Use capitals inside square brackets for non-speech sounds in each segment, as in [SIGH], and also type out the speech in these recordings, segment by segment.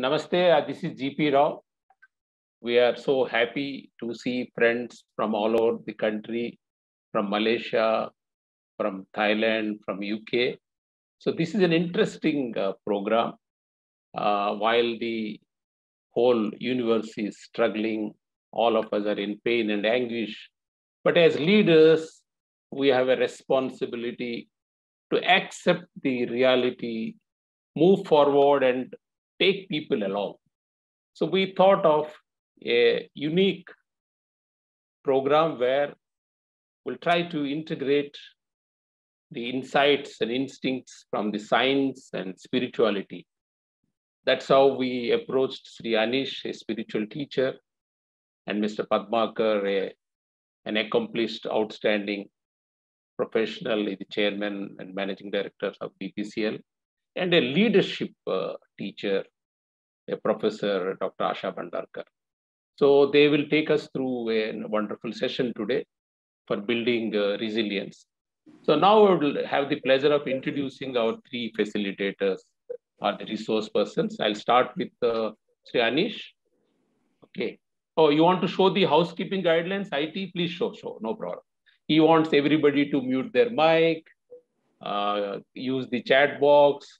Namaste, uh, this is GP Rao. We are so happy to see friends from all over the country, from Malaysia, from Thailand, from UK. So this is an interesting uh, program. Uh, while the whole universe is struggling, all of us are in pain and anguish. But as leaders, we have a responsibility to accept the reality, move forward, and take people along. So we thought of a unique program where we'll try to integrate the insights and instincts from the science and spirituality. That's how we approached Sri Anish, a spiritual teacher, and Mr. Padmakar, a, an accomplished, outstanding professional, the chairman and managing director of BPCL, and a leadership uh, teacher, professor, Dr. Asha Bhandarker. So they will take us through a wonderful session today for building uh, resilience. So now I will have the pleasure of introducing our three facilitators or the resource persons. I'll start with uh, Sri Anish. Okay. Oh, you want to show the housekeeping guidelines? IT, please show, show, no problem. He wants everybody to mute their mic, uh, use the chat box.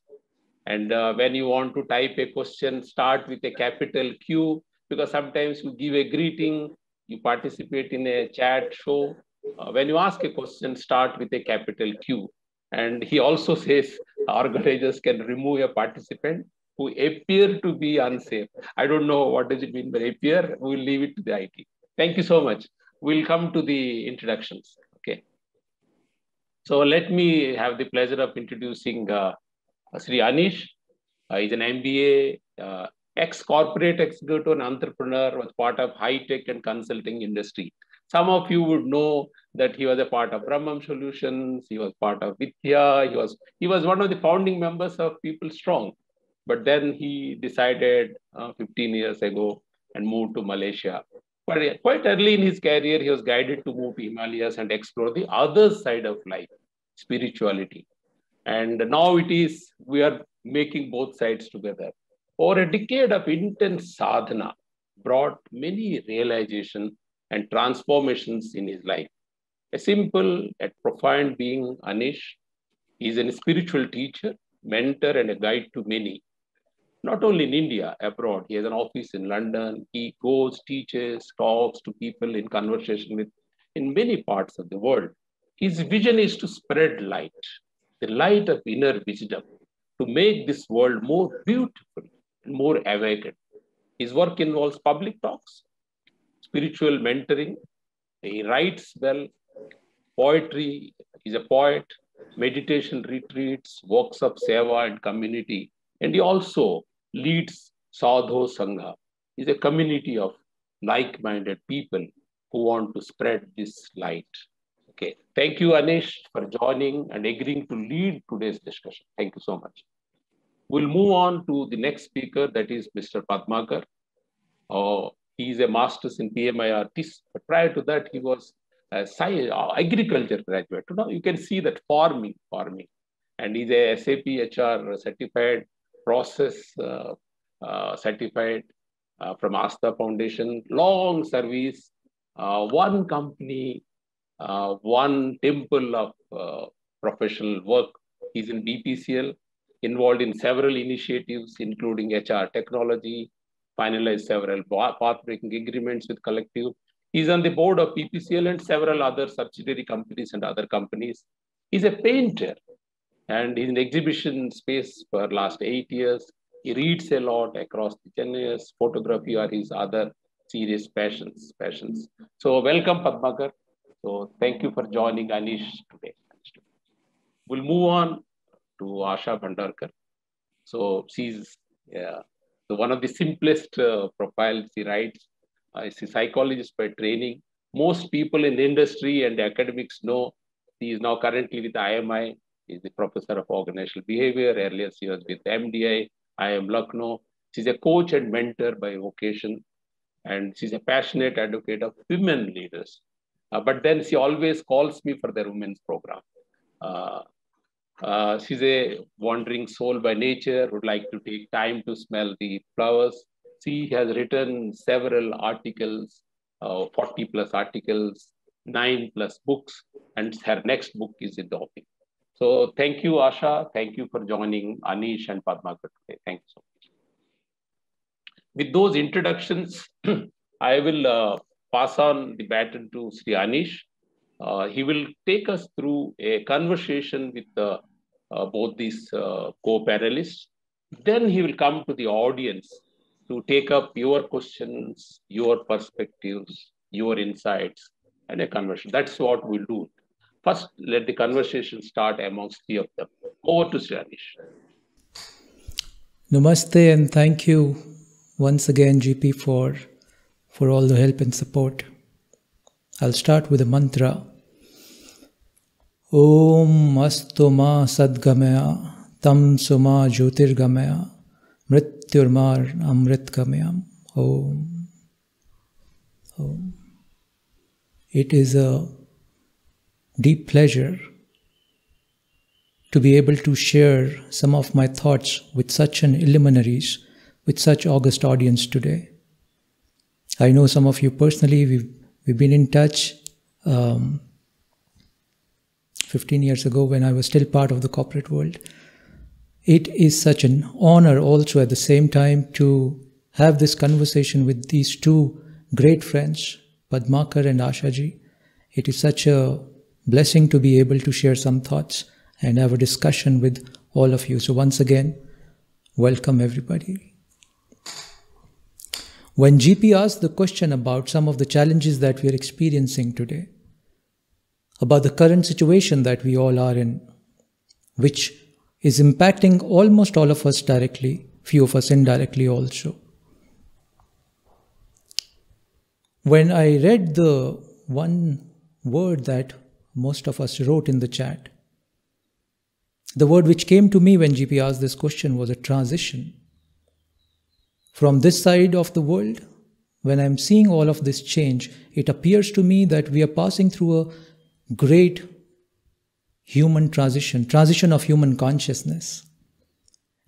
And uh, when you want to type a question, start with a capital Q, because sometimes you give a greeting, you participate in a chat show. Uh, when you ask a question, start with a capital Q. And he also [LAUGHS] says organizers can remove a participant who appear to be unsafe. I don't know what does it mean by appear. We'll leave it to the IT. Thank you so much. We'll come to the introductions. Okay. So let me have the pleasure of introducing uh, Sri Anish. He's an MBA, ex-corporate executive and entrepreneur, was part of high-tech and consulting industry. Some of you would know that he was a part of Brahman Solutions, he was part of Vidya, he was, he was one of the founding members of PeopleStrong. But then he decided uh, 15 years ago and moved to Malaysia. But quite early in his career, he was guided to move to Himalayas and explore the other side of life, spirituality. And now it is, we are making both sides together. Over a decade of intense sadhana brought many realizations and transformations in his life. A simple yet profound being, Anish, is a spiritual teacher, mentor, and a guide to many. Not only in India, abroad. He has an office in London. He goes, teaches, talks to people in conversation with in many parts of the world. His vision is to spread light, the light of inner wisdom, to make this world more beautiful and more awakened. His work involves public talks, spiritual mentoring. He writes well, poetry, he's a poet, meditation retreats, works of seva and community. And he also leads Saadho Sangha. He's a community of like-minded people who want to spread this light. Okay. Thank you, Anish, for joining and agreeing to lead today's discussion. Thank you so much. We'll move on to the next speaker, that is Mr. Padmakar. Uh, he is a master's in PMIR. But prior to that, he was a science, uh, agriculture graduate. Now you can see that farming, farming. And he's a SAP HR certified, process uh, uh, certified uh, from Asta Foundation, long service, uh, one company, uh, one temple of professional work. He's in BPCL, involved in several initiatives, including HR technology, finalized several path-breaking agreements with collective. He's on the board of PPCL and several other subsidiary companies and other companies. He's a painter and he's in exhibition space for last eight years. He reads a lot across the genres. Photography are his other serious passions. passions. So welcome, Padmakar. So thank you for joining Anish today. We'll move on to Asha Bhandarker. So she's yeah, one of the simplest uh, profiles she writes uh, is a psychologist by training. Most people in the industry and academics know she is now currently with IMI. He's the professor of organizational behavior. Earlier, she was with MDI, IIM Lucknow. She's a coach and mentor by vocation. And she's a passionate advocate of women leaders. Uh, but then she always calls me for the women's program. Uh, Uh, she's a wandering soul by nature, would like to take time to smell the flowers. She has written several articles, uh, 40 plus articles, nine plus books, and her next book is in the offing. So thank you, Asha. Thank you for joining Anish and Padmakar today. Thank you so much. With those introductions, [CLEARS THROAT] I will uh, pass on the baton to Sri Anish. Uh, he will take us through a conversation with uh, both these uh, co-panelists. Then he will come to the audience to take up your questions, your perspectives, your insights, and a conversation. That's what we'll do. First, let the conversation start amongst three of them. Over to Srianish. Namaste and thank you once again, GP, for, for all the help and support. I'll start with a mantra. Om Astoma Sadgamaya Tam Suma Jyotirgamaya Mrityurmar Amritgamayam Om. Om. It is a deep pleasure to be able to share some of my thoughts with such an illuminaries, with such august audience today. I know some of you personally, we've, we've been in touch um, 15 years ago when I was still part of the corporate world. It is such an honor also at the same time to have this conversation with these two great friends, Padmakar and Ashaji. It is such a blessing to be able to share some thoughts and have a discussion with all of you. So, once again, welcome everybody. When GP asked the question about some of the challenges that we are experiencing today, about the current situation that we all are in, which is impacting almost all of us directly, few of us indirectly also. When I read the one word that most of us wrote in the chat. The word which came to me when GP asked this question was a transition. From this side of the world, when I'm seeing all of this change, it appears to me that we are passing through a great human transition, transition of human consciousness.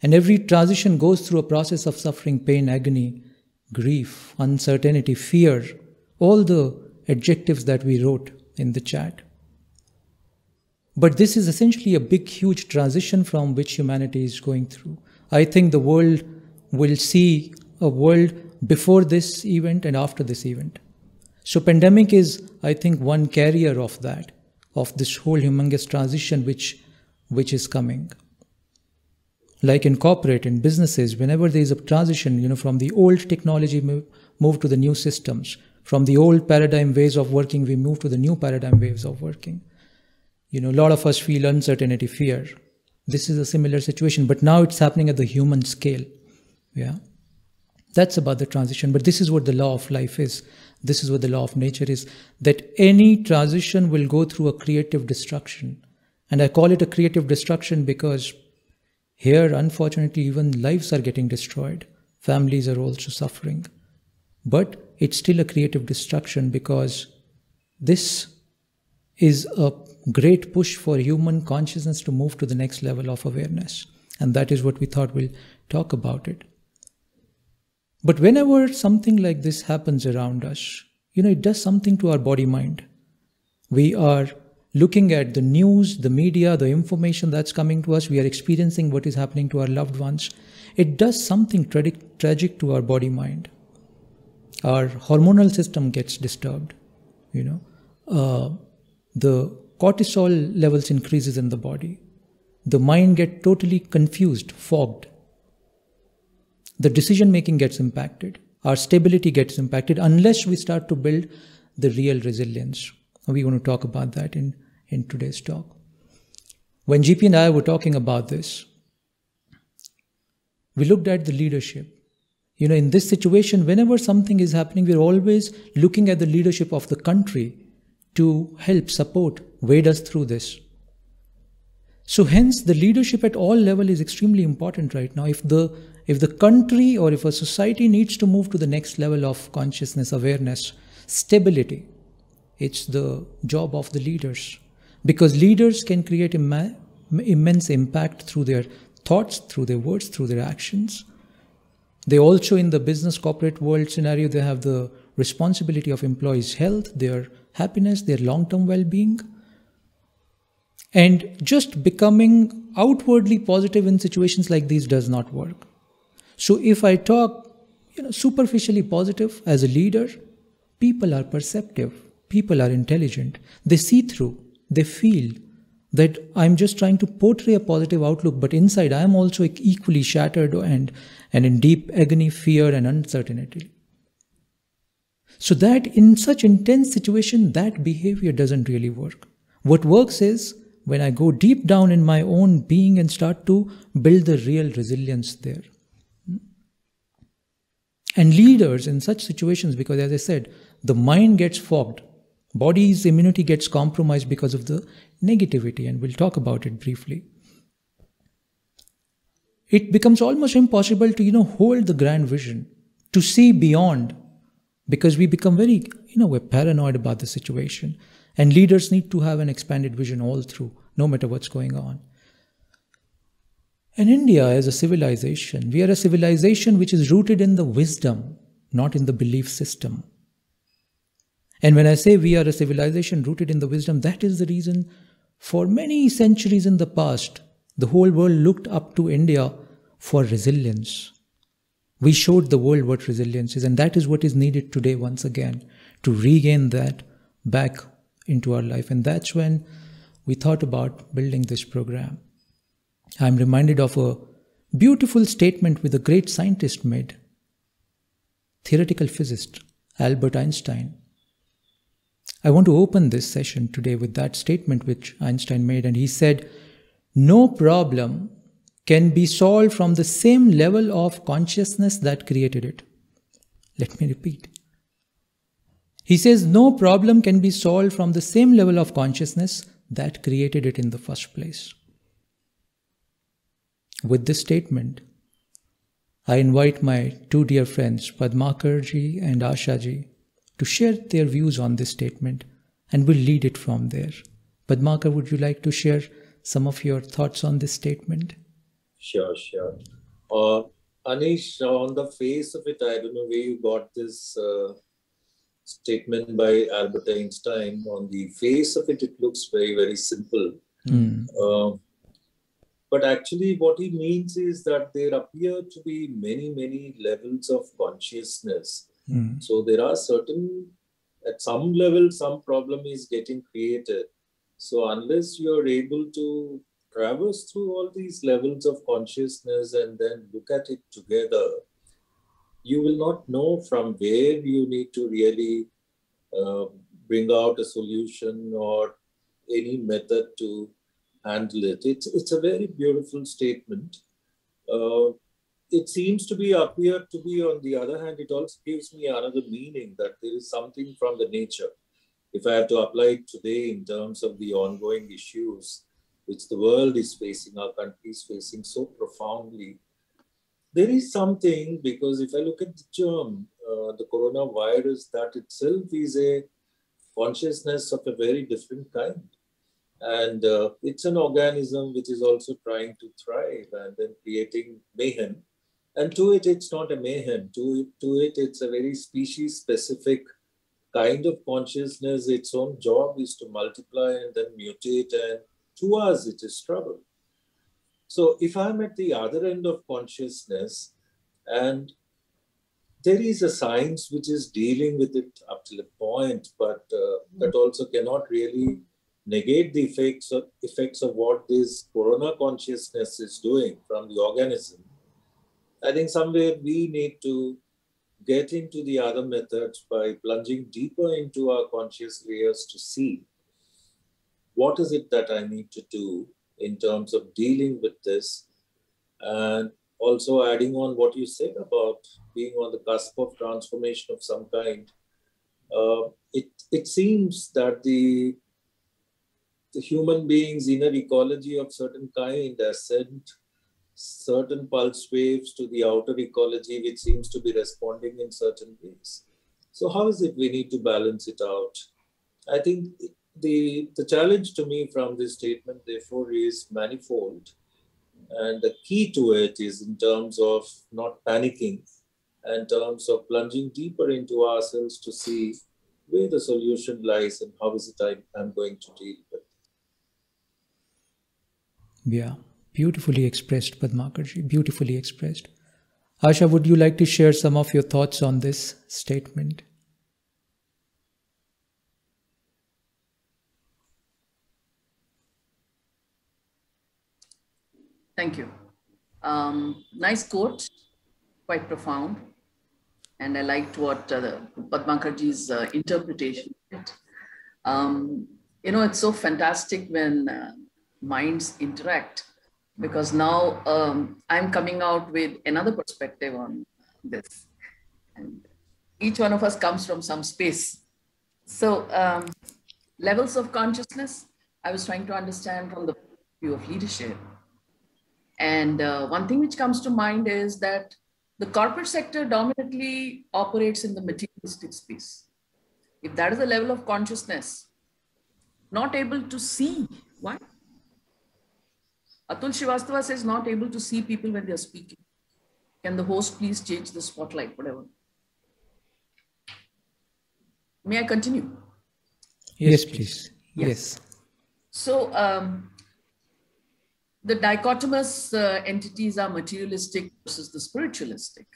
And every transition goes through a process of suffering, pain, agony, grief, uncertainty, fear, all the adjectives that we wrote in the chat. But this is essentially a big, huge transition from which humanity is going through. I think the world will see a world before this event and after this event. So pandemic is, I think, one carrier of that, of this whole humongous transition which, which is coming. Like in corporate and businesses, whenever there is a transition, you know, from the old technology move, move to the new systems, from the old paradigm ways of working, we move to the new paradigm ways of working. You know, a lot of us feel uncertainty, fear. This is a similar situation, but now it's happening at the human scale. Yeah. That's about the transition. But this is what the law of life is. This is what the law of nature is that any transition will go through a creative destruction. And I call it a creative destruction because here, unfortunately, even lives are getting destroyed. Families are also suffering. But it's still a creative destruction because this is a great push for human consciousness to move to the next level of awareness. And that is what we thought we'll talk about it. But whenever something like this happens around us, you know, it does something to our body mind. We are looking at the news, the media, the information that's coming to us. We are experiencing what is happening to our loved ones. It does something tra- tragic to our body mind. Our hormonal system gets disturbed, you know. Uh, the cortisol levels increases in the body. The mind get totally confused, fogged. The decision making gets impacted. Our stability gets impacted unless we start to build the real resilience. We're going to talk about that in, in today's talk. When GP and I were talking about this, we looked at the leadership. You know, in this situation, whenever something is happening, we're always looking at the leadership of the country to help support wade us through this. So hence the leadership at all level is extremely important right now. If the if the country or if a society needs to move to the next level of consciousness, awareness, stability, it's the job of the leaders. Because leaders can create ma- immense impact through their thoughts, through their words, through their actions. They also, in the business corporate world scenario, they have the responsibility of employees' health, their happiness, their long term well being. And just becoming outwardly positive in situations like these does not work. So if I talk you know, superficially positive as a leader, people are perceptive, people are intelligent, they see through, they feel that I'm just trying to portray a positive outlook, but inside I am also equally shattered and, and in deep agony, fear, and uncertainty. So that in such intense situation, that behavior doesn't really work. What works is when I go deep down in my own being and start to build the real resilience there. And leaders in such situations, because as I said, the mind gets fogged, body's immunity gets compromised because of the negativity, and we'll talk about it briefly. It becomes almost impossible to, you know, hold the grand vision, to see beyond, because we become very, you know, we're paranoid about the situation. And leaders need to have an expanded vision all through, no matter what's going on. And India as a civilization, we are a civilization which is rooted in the wisdom, not in the belief system. And when I say we are a civilization rooted in the wisdom, that is the reason for many centuries in the past, the whole world looked up to India for resilience. We showed the world what resilience is, and that is what is needed today once again to regain that back into our life. And that's when we thought about building this program. I'm reminded of a beautiful statement with a great scientist made, theoretical physicist Albert Einstein. I want to open this session today with that statement which Einstein made, and he said, No problem can be solved from the same level of consciousness that created it. Let me repeat. He says, No problem can be solved from the same level of consciousness that created it in the first place. With this statement, I invite my two dear friends, Padmakarji and Ashaji, to share their views on this statement and we'll lead it from there. Padmakar, would you like to share some of your thoughts on this statement? Sure, sure. Uh, Anish, on the face of it, I don't know where you got this uh, statement by Albert Einstein. On the face of it, it looks very, very simple. Mm. Uh, but actually, what he means is that there appear to be many, many levels of consciousness. Mm. So there are certain, at some level, some problem is getting created. So unless you are able to traverse through all these levels of consciousness and then look at it together, you will not know from where you need to really uh, bring out a solution or any method to handle it. It's, it's a very beautiful statement. Uh, it seems to be appear to be, on the other hand, it also gives me another meaning that there is something from the nature. If I have to apply it today in terms of the ongoing issues which the world is facing, our country is facing so profoundly, there is something because if I look at the germ, uh, the coronavirus, that itself is a consciousness of a very different kind. And uh, it's an organism which is also trying to thrive and then creating mayhem. And to it, it's not a mayhem. To, it, to it, it's a very species specific kind of consciousness. Its own job is to multiply and then mutate. And to us, it is trouble. So if I'm at the other end of consciousness and there is a science which is dealing with it up to a point, but uh, that also cannot really negate the effects of, effects of what this corona consciousness is doing from the organism, I think somewhere we need to get into the other methods by plunging deeper into our conscious layers to see what is it that I need to do in terms of dealing with this and also adding on what you said about being on the cusp of transformation of some kind. Uh, it, it seems that the the human being's inner ecology of certain kind has sent certain pulse waves to the outer ecology, which seems to be responding in certain ways. So, how is it we need to balance it out? I think the, the challenge to me from this statement, therefore, is manifold. And the key to it is in terms of not panicking, in terms of plunging deeper into ourselves to see where the solution lies and how is it I, I'm going to deal with. Yeah, beautifully expressed, Padmakarji, beautifully expressed. Asha, would you like to share some of your thoughts on this statement? Thank you. Um, nice quote, quite profound. And I liked what uh, uh, interpretation. Um, you know, it's so fantastic when uh, minds interact because now um, I'm coming out with another perspective on this. And each one of us comes from some space. So, um, levels of consciousness, I was trying to understand from the view of leadership and uh, one thing which comes to mind is that the corporate sector dominantly operates in the materialistic space. If that is the level of consciousness, not able to see, why? Atul Srivastava says not able to see people when they are speaking. Can the host please change the spotlight, whatever? May I continue? Yes, please. Yes. yes. So, um, the dichotomous uh, entities are materialistic versus the spiritualistic.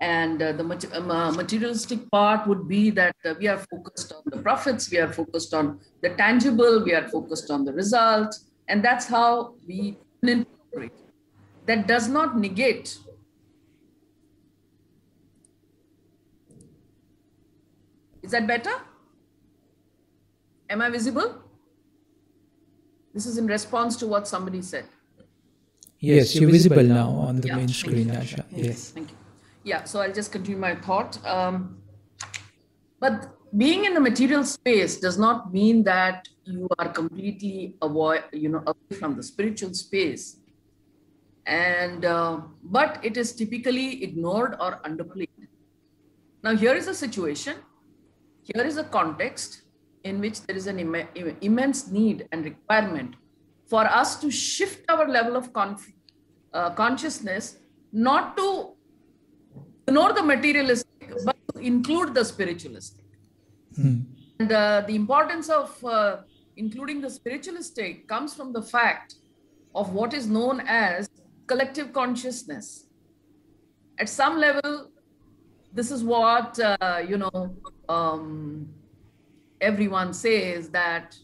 And uh, the uh, materialistic part would be that uh, we are focused on the profits, we are focused on the tangible, we are focused on the result, and that's how we operate. That does not negate Is that better? Am I visible? This is in response to what somebody said. Yes, you're, you're visible, visible, now on the yeah, main screen, Asha. Yes. Thank you. Yeah, so I'll just continue my thought. Um, but being in the material space does not mean that you are completely avoid, you know, away from the spiritual space. And uh, but it is typically ignored or underplayed. Now here is a situation. Here is a context in which there is an Im- immense need and requirement for us to shift our level of conf- uh, consciousness, not to ignore the materialistic, but to include the spiritualistic. Hmm. And uh, the importance of uh, including the spiritualistic comes from the fact of what is known as collective consciousness. At some level, this is what, uh, you know, um, everyone says that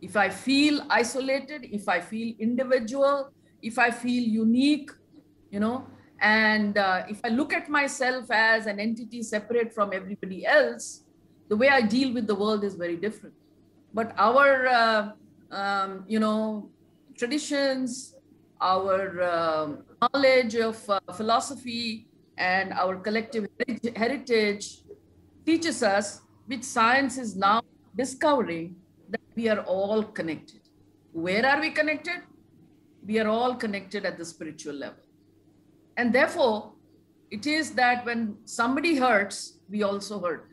if I feel isolated, if I feel individual, if I feel unique, you know, and uh, if I look at myself as an entity separate from everybody else, the way I deal with the world is very different. But our, uh, um, you know, traditions, our uh, knowledge of uh, philosophy, and our collective heritage teaches us which science is now discovering that we are all connected. Where are we connected? We are all connected at the spiritual level. And therefore, it is that when somebody hurts, we also hurt.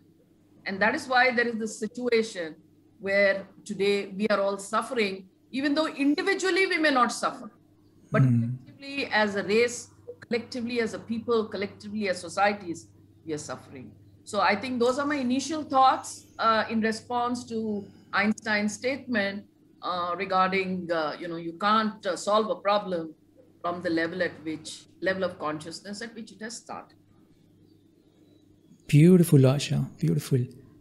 And that is why there is this situation where today we are all suffering, even though individually we may not suffer, but mm. collectively as a race, collectively as a people, collectively as societies, we are suffering. So I think those are my initial thoughts uh, in response to Einstein's statement uh, regarding, uh, you know, you can't uh, solve a problem from the level at which, level of consciousness at which it has started. Beautiful, Asha, beautiful.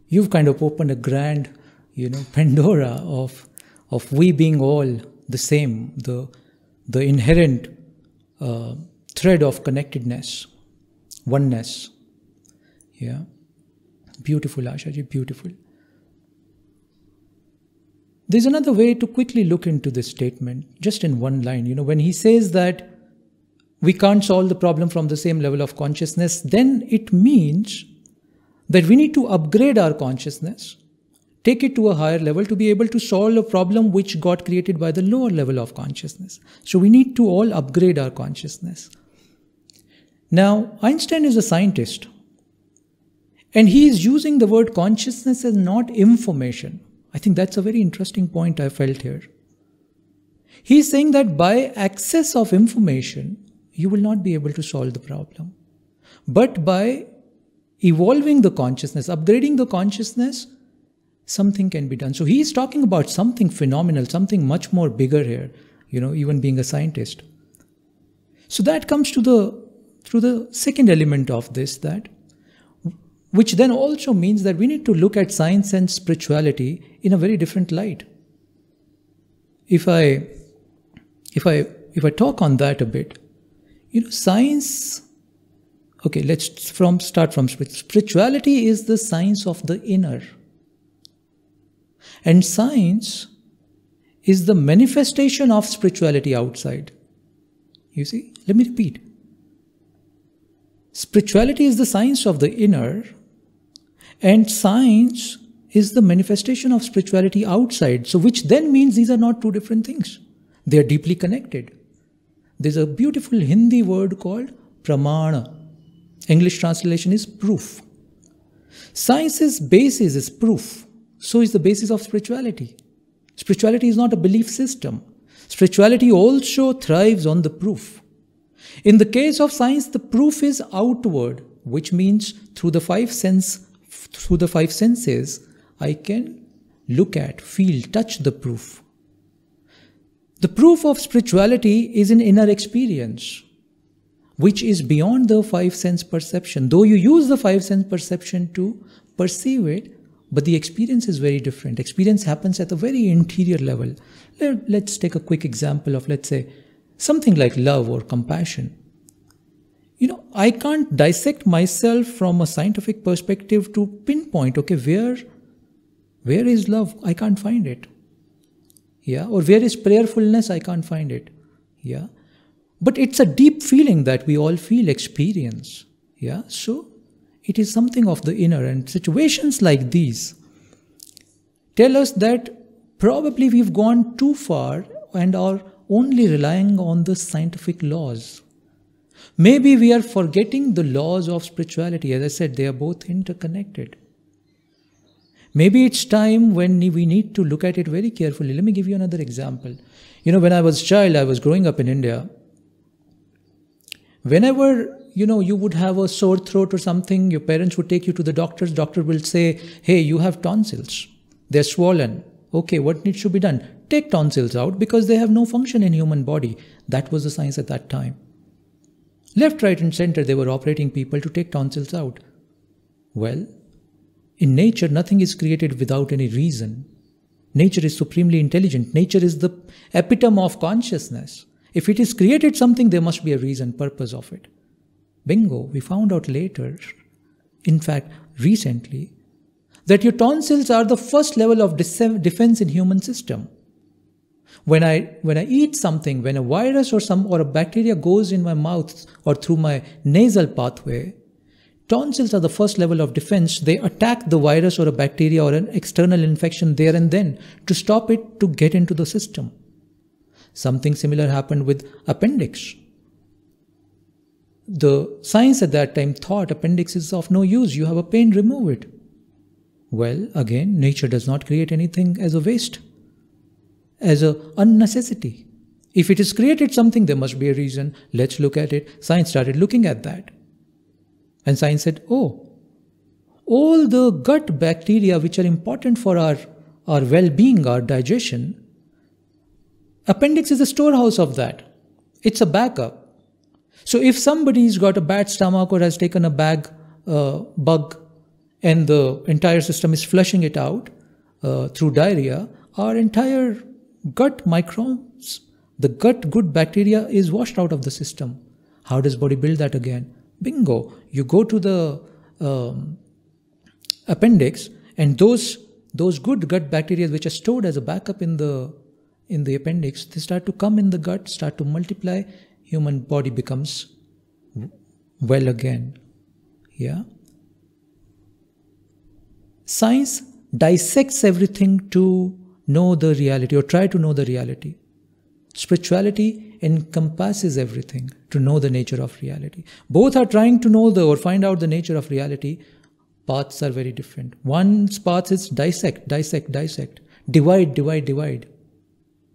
You've kind of opened a grand, you know, Pandora of, of we being all the same, the, the inherent uh, thread of connectedness, oneness yeah. Beautiful, Ashaji, beautiful. There's another way to quickly look into this statement, just in one line. You know, when he says that we can't solve the problem from the same level of consciousness, then it means that we need to upgrade our consciousness, take it to a higher level to be able to solve a problem which got created by the lower level of consciousness. So we need to all upgrade our consciousness. Now, Einstein is a scientist and he is using the word consciousness as not information. I think that's a very interesting point I felt here. He's saying that by access of information, you will not be able to solve the problem. But by evolving the consciousness, upgrading the consciousness, something can be done. So he's talking about something phenomenal, something much more bigger here, you know, even being a scientist. So that comes to the through the second element of this that which then also means that we need to look at science and spirituality in a very different light. If I if I if I talk on that a bit, you know, science okay, let's from start from spirituality is the science of the inner. And science is the manifestation of spirituality outside. You see? Let me repeat. Spirituality is the science of the inner, and science is the manifestation of spirituality outside. So, which then means these are not two different things, they are deeply connected. There's a beautiful Hindi word called pramana. English translation is proof. Science's basis is proof. So is the basis of spirituality. Spirituality is not a belief system. Spirituality also thrives on the proof. In the case of science, the proof is outward, which means through the five sense, through the five senses, I can look at, feel, touch the proof. The proof of spirituality is an inner experience, which is beyond the five sense perception. Though you use the five sense perception to perceive it, but the experience is very different. Experience happens at a very interior level. Let's take a quick example of, let's say, something like love or compassion. You know, I can't dissect myself from a scientific perspective to pinpoint, okay, where, where is love? I can't find it. Yeah. Or where is prayerfulness? I can't find it. Yeah. But it's a deep feeling that we all feel, experience. Yeah. So it is something of the inner. And situations like these tell us that probably we've gone too far and are only relying on the scientific laws. Maybe we are forgetting the laws of spirituality. As I said, they are both interconnected. Maybe it's time when we need to look at it very carefully. Let me give you another example. You know, when I was a child, I was growing up in India. Whenever you know you would have a sore throat or something, your parents would take you to the doctors. Doctor will say, "Hey, you have tonsils. They're swollen. Okay, what needs to be done? Take tonsils out because they have no function in human body." That was the science at that time. Left, right, and center, they were operating people to take tonsils out. Well, in nature, nothing is created without any reason. Nature is supremely intelligent. Nature is the epitome of consciousness. If it is created something, there must be a reason, purpose of it. Bingo, we found out later, in fact, recently, that your tonsils are the first level of defense in human system. When I, when I eat something, when a virus or some or a bacteria goes in my mouth or through my nasal pathway, tonsils are the first level of defense. They attack the virus or a bacteria or an external infection there and then to stop it to get into the system. Something similar happened with appendix. The science at that time thought appendix is of no use, you have a pain, remove it. Well, again, nature does not create anything as a waste, as a unnecessity. If it is created something, there must be a reason. Let's look at it. Science started looking at that. And science said, oh, all the gut bacteria which are important for our, our well being, our digestion, appendix is a storehouse of that. It's a backup. So if somebody's got a bad stomach or has taken a bag uh, bug and the entire system is flushing it out uh, through diarrhea, our entire gut microbes, the gut good bacteria is washed out of the system. How does body build that again? Bingo! You go to the um, appendix, and those those good gut bacteria which are stored as a backup in the in the appendix, they start to come in the gut, start to multiply, human body becomes well again. Yeah. Science dissects everything to know the reality or try to know the reality. Spirituality encompasses everything to know the nature of reality. Both are trying to know the or find out the nature of reality paths are very different. One's path is dissect, dissect, dissect, divide, divide, divide,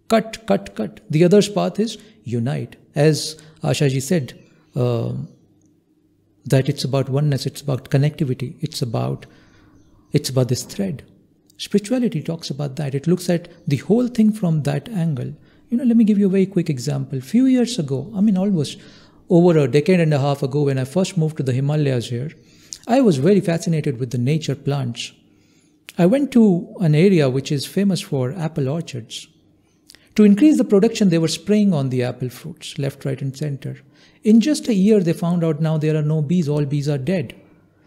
cut, cut, cut. The other's path is unite. As Ashaji said, uh, that it's about oneness, it's about connectivity, it's about it's about this thread. Spirituality talks about that. It looks at the whole thing from that angle. You know, let me give you a very quick example. Few years ago, I mean almost over a decade and a half ago, when I first moved to the Himalayas here, I was very fascinated with the nature plants. I went to an area which is famous for apple orchards. To increase the production, they were spraying on the apple fruits, left, right, and center. In just a year, they found out now there are no bees, all bees are dead.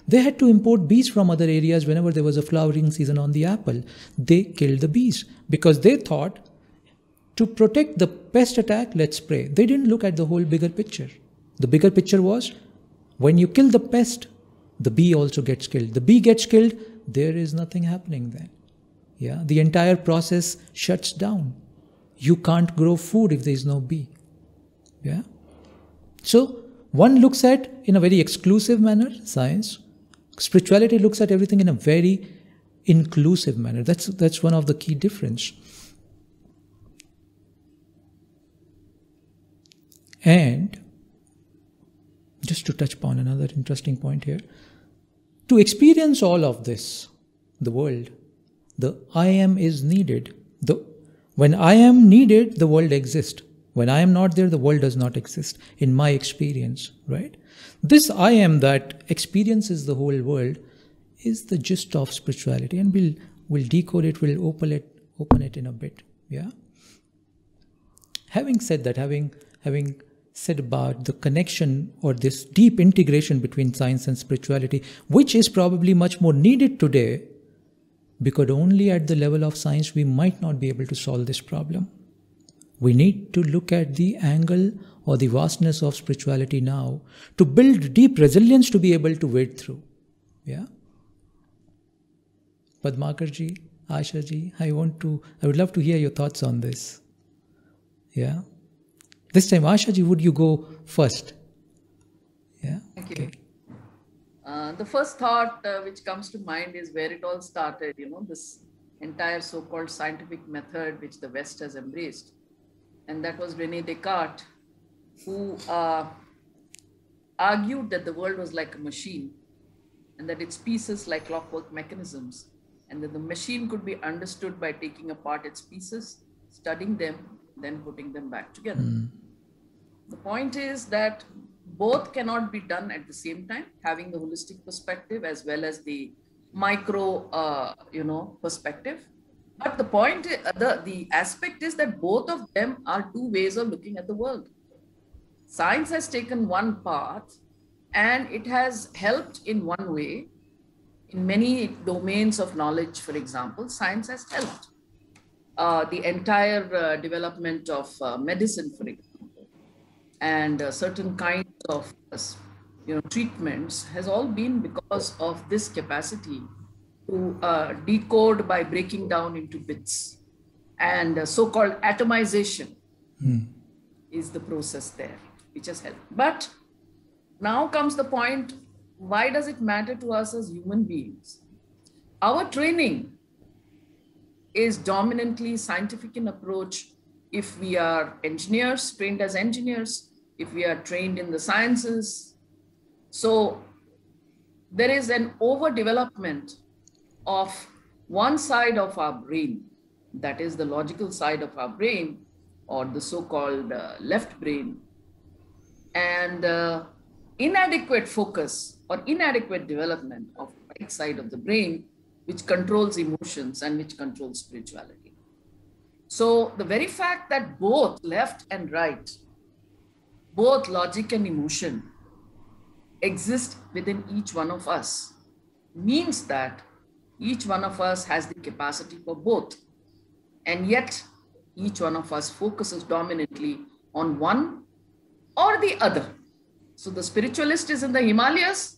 They had to import bees from other areas whenever there was a flowering season on the apple. They killed the bees because they thought to protect the pest attack, let's spray. They didn't look at the whole bigger picture. The bigger picture was when you kill the pest, the bee also gets killed. The bee gets killed, there is nothing happening then. Yeah, the entire process shuts down. You can't grow food if there is no bee. Yeah. So one looks at in a very exclusive manner science. Spirituality looks at everything in a very inclusive manner. That's that's one of the key difference. And just to touch upon another interesting point here, to experience all of this, the world, the I am is needed. The when I am needed, the world exists. When I am not there, the world does not exist, in my experience, right? This I am that experiences the whole world is the gist of spirituality, and we'll we'll decode it, we'll open it, open it in a bit. Yeah. Having said that, having having said about the connection or this deep integration between science and spirituality, which is probably much more needed today, because only at the level of science we might not be able to solve this problem. We need to look at the angle or the vastness of spirituality now to build deep resilience to be able to wade through. Yeah? Padmakarji, Ashaji, I want to, I would love to hear your thoughts on this. Yeah? This time, Ashaji, would you go first? Yeah? Thank you. Uh, the first thought uh, which comes to mind is where it all started, you know, this entire so called scientific method which the West has embraced and that was Rene Descartes, who uh, argued that the world was like a machine and that its pieces like clockwork mechanisms, and that the machine could be understood by taking apart its pieces, studying them, then putting them back together. Mm. The point is that both cannot be done at the same time, having the holistic perspective as well as the micro, uh, you know, perspective. But the point, uh, the, the aspect is that both of them are two ways of looking at the world. Science has taken one path and it has helped in one way. In many domains of knowledge, for example, science has helped. Uh, the entire uh, development of uh, medicine, for example, and uh, certain kinds of you know, treatments has all been because of this capacity to uh, decode by breaking down into bits. And uh, so called atomization mm. is the process there, But now comes the point why does it matter to us as human beings? Our training is dominantly scientific in approach if we are engineers, trained as engineers, if we are trained in the sciences. So there is an overdevelopment of one side of our brain, that is the logical side of our brain, or the so called uh, left brain, and uh, inadequate focus or inadequate development of right side of the brain, which controls emotions and which controls spirituality. So, the very fact that both left and right, both logic and emotion, exist within each one of us means that each one of us has the capacity for both. And yet, each one of us focuses dominantly on one or the other. So the spiritualist is in the Himalayas,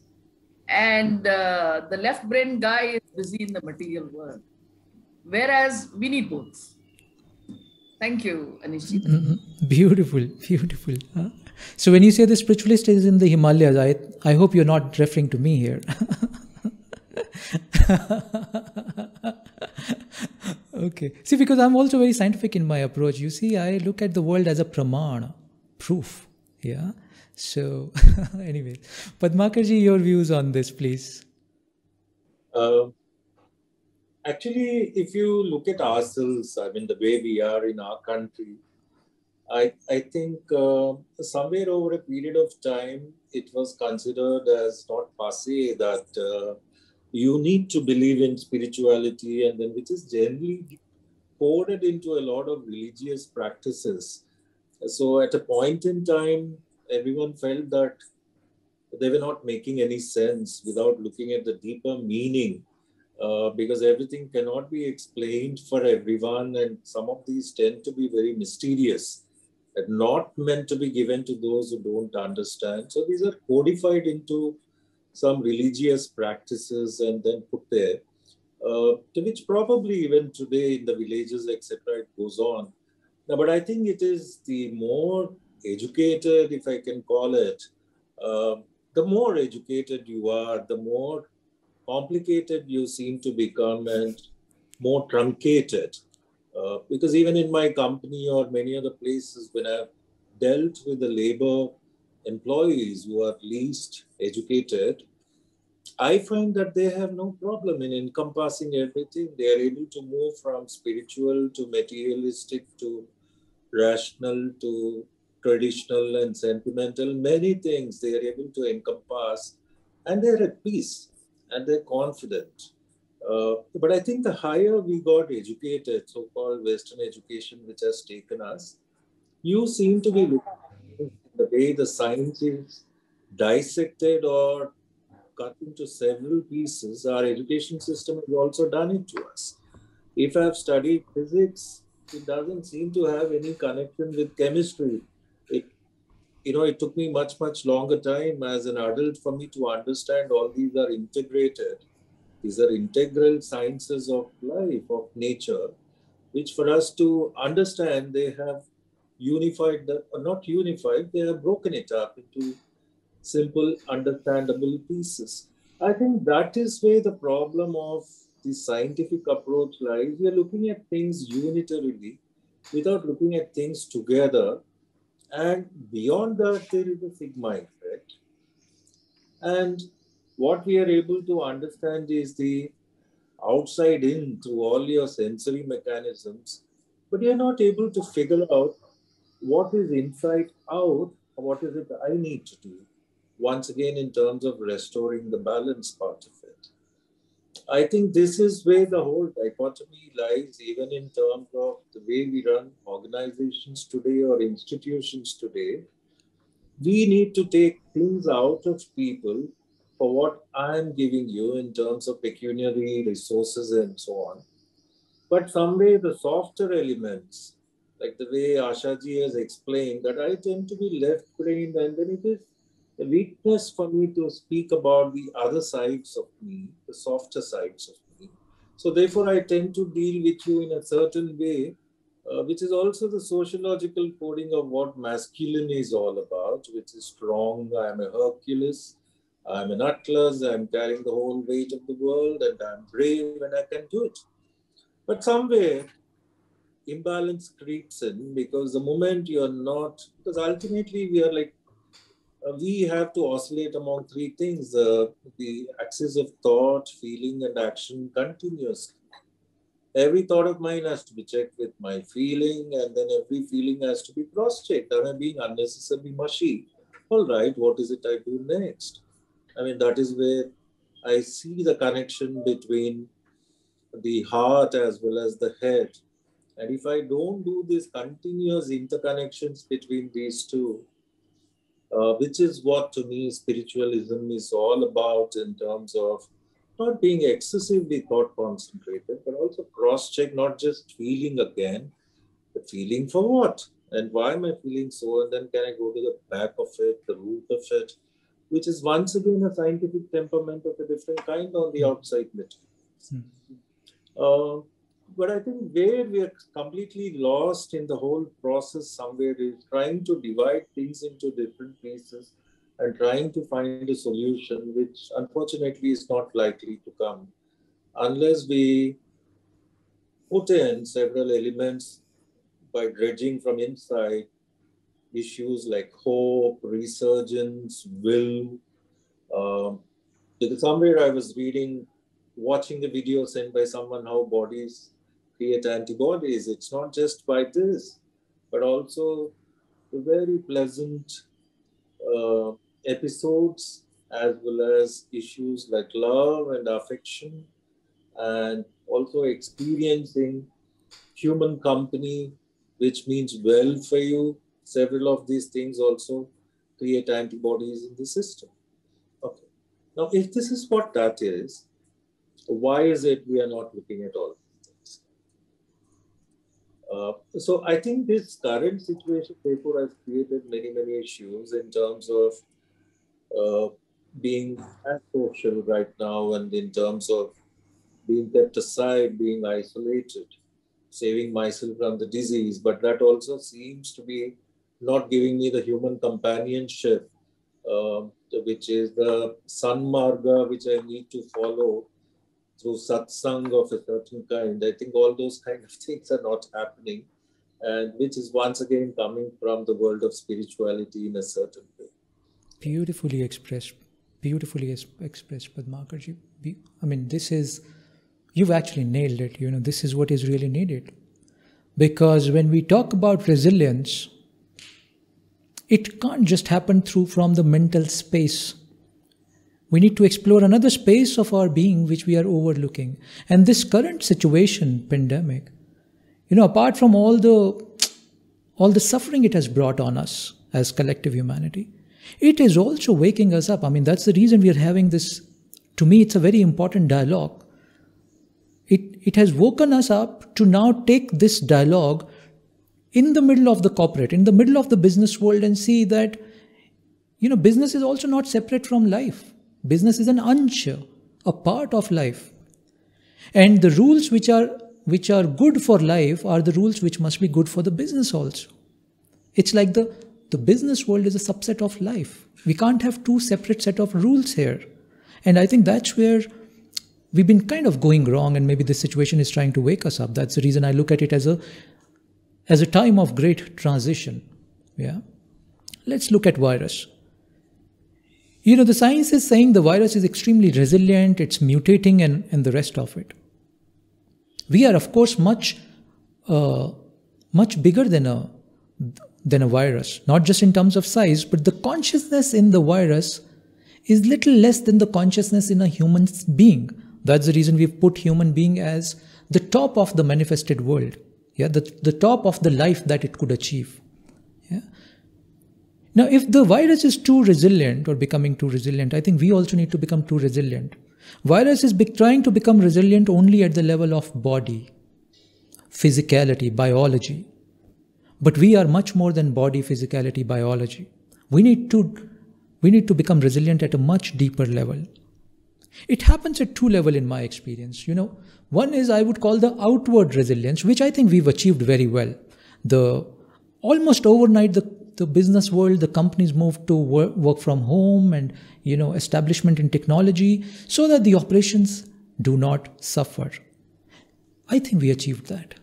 and uh, the left brain guy is busy in the material world. Whereas we need both. Thank you, Anishji. Mm-hmm. Beautiful, beautiful. Huh? So when you say the spiritualist is in the Himalayas, I, I hope you're not referring to me here. [LAUGHS] okay. See, because I'm also very scientific in my approach. You see, I look at the world as a pramana, proof. Yeah. So, [LAUGHS] anyway anyways, Padmakarji, your views on this, please. Uh, actually, if you look at ourselves, I mean, the way we are in our country, I, I think uh, somewhere over a period of time, it was considered as not passe that uh, you need to believe in spirituality, and then which is generally coded into a lot of religious practices. So at a point in time, everyone felt that they were not making any sense without looking at the deeper meaning uh, because everything cannot be explained for everyone and some of these tend to be very mysterious and not meant to be given to those who don't understand. So these are codified into some religious practices and then put there, uh, to which probably even today in the villages, etc., it goes on. Now, but I think it is the more educated, if I can call it, uh, the more educated you are, the more complicated you seem to become and more truncated. Uh, because even in my company or many other places, when I've dealt with the labor employees who are least educated, I find that they have no problem in encompassing everything. They are able to move from spiritual to materialistic to rational to traditional and sentimental, many things they are able to encompass, and they're at peace and they're confident. Uh, but I think the higher we got educated, so called Western education, which has taken us, you seem to be looking the way the science is dissected or cut into several pieces. Our education system has also done it to us. If I've studied physics, it doesn't seem to have any connection with chemistry It, you know, it took me much, much longer time as an adult for me to understand all these are integrated. These are integral sciences of life, of nature, which for us to understand, they have unified the, or not unified, they have broken it up into simple, understandable pieces. I think that is where the problem of the scientific approach lies. We are looking at things unitarily without looking at things together and beyond that, there is a sigma effect. And what we are able to understand is the outside in through all your sensory mechanisms, but you're not able to figure out what is inside out, or what is it I need to do. Once again, in terms of restoring the balance part of. I think this is where the whole dichotomy lies, even in terms of the way we run organizations today or institutions today. We need to take things out of people for what I'm giving you in terms of pecuniary resources and so on. But some way the softer elements, like the way Ashaji has explained, that I tend to be left brained and then it is a weakness for me to speak about the other sides of me, the softer sides of me. So therefore, I tend to deal with you in a certain way, uh, which is also the sociological coding of what masculine is all about, which is strong. I am a Hercules. I'm an Atlas. I'm carrying the whole weight of the world, and I'm brave, and I can do it. But somewhere, imbalance creeps in because the moment you're not, because ultimately we are like we have to oscillate among three things uh, the axis of thought, feeling, and action continuously. Every thought of mine has to be checked with my feeling, and then every feeling has to be cross checked. Am I being unnecessarily mushy? All right, what is it I do next? I mean, that is where I see the connection between the heart as well as the head. And if I don't do these continuous interconnections between these two, uh, which is what to me spiritualism is all about in terms of not being excessively thought concentrated, but also cross check, not just feeling again, the feeling for what? And why am I feeling so? And then can I go to the back of it, the root of it, which is once again a scientific temperament of a different kind on the outside material. Mm. Uh, but I think where we are completely lost in the whole process somewhere is trying to divide things into different pieces and trying to find a solution, which unfortunately is not likely to come. unless we put in several elements by dredging from inside issues like hope, resurgence, will. Um, somewhere I was reading, watching the video sent by someone how bodies create antibodies. It's not just by this, but also the very pleasant uh, episodes as well as issues like love and affection and also experiencing human company which means well for you. Several of these things also create antibodies in the system. Okay. Now if this is what that is why is it we are not looking at all uh, so i think this current situation therefore has created many many issues in terms of uh, being as social right now and in terms of being kept aside, being isolated, saving myself from the disease. But that also seems to be not giving me the human companionship, uh, which is the sanmarga, which I need to follow through satsang of a certain kind. I think all those kind of [LAUGHS] things are not happening, and which is once again coming from the world of spirituality in a certain way. Beautifully expressed beautifully expressed, Padmakarji. I mean, this is, you've actually nailed it. You know, this is what is really needed. Because when we talk about resilience, it can't just happen through from the mental space. We need to explore another space of our being which we are overlooking. And this current situation, pandemic, you know, apart from all the all the suffering it has brought on us as collective humanity, it is also waking us up. I mean, that's the reason we are having this. To me, it's a very important dialogue. It, it has woken us up to now take this dialogue in the middle of the corporate, in the middle of the business world, and see that, you know, business is also not separate from life. Business is an ansha, a part of life. And the rules which are which are good for life are the rules which must be good for the business also. It's like the the business world is a subset of life. We can't have two separate set of rules here. And I think that's where we've been kind of going wrong and maybe this situation is trying to wake us up. That's the reason I look at it as a as a time of great transition. Yeah. Let's look at virus. You know, the science is saying the virus is extremely resilient, it's mutating and, and the rest of it. We are, of course, much uh, much bigger than a than a virus, not just in terms of size, but the consciousness in the virus is little less than the consciousness in a human being. That's the reason we've put human being as the top of the manifested world. Yeah, the, the top of the life that it could achieve. Now, if the virus is too resilient or becoming too resilient, I think we also need to become too resilient. Virus is trying to become resilient only at the level of body, physicality, biology. But we are much more than body, physicality, biology. We need to, we need to become resilient at a much deeper level. It happens at two level in my experience. You know, one is I would call the outward resilience, which I think we've achieved very well. The almost overnight the the business world, the companies moved to work, work from home and you know establishment in technology so that the operations do not suffer. I think we achieved that.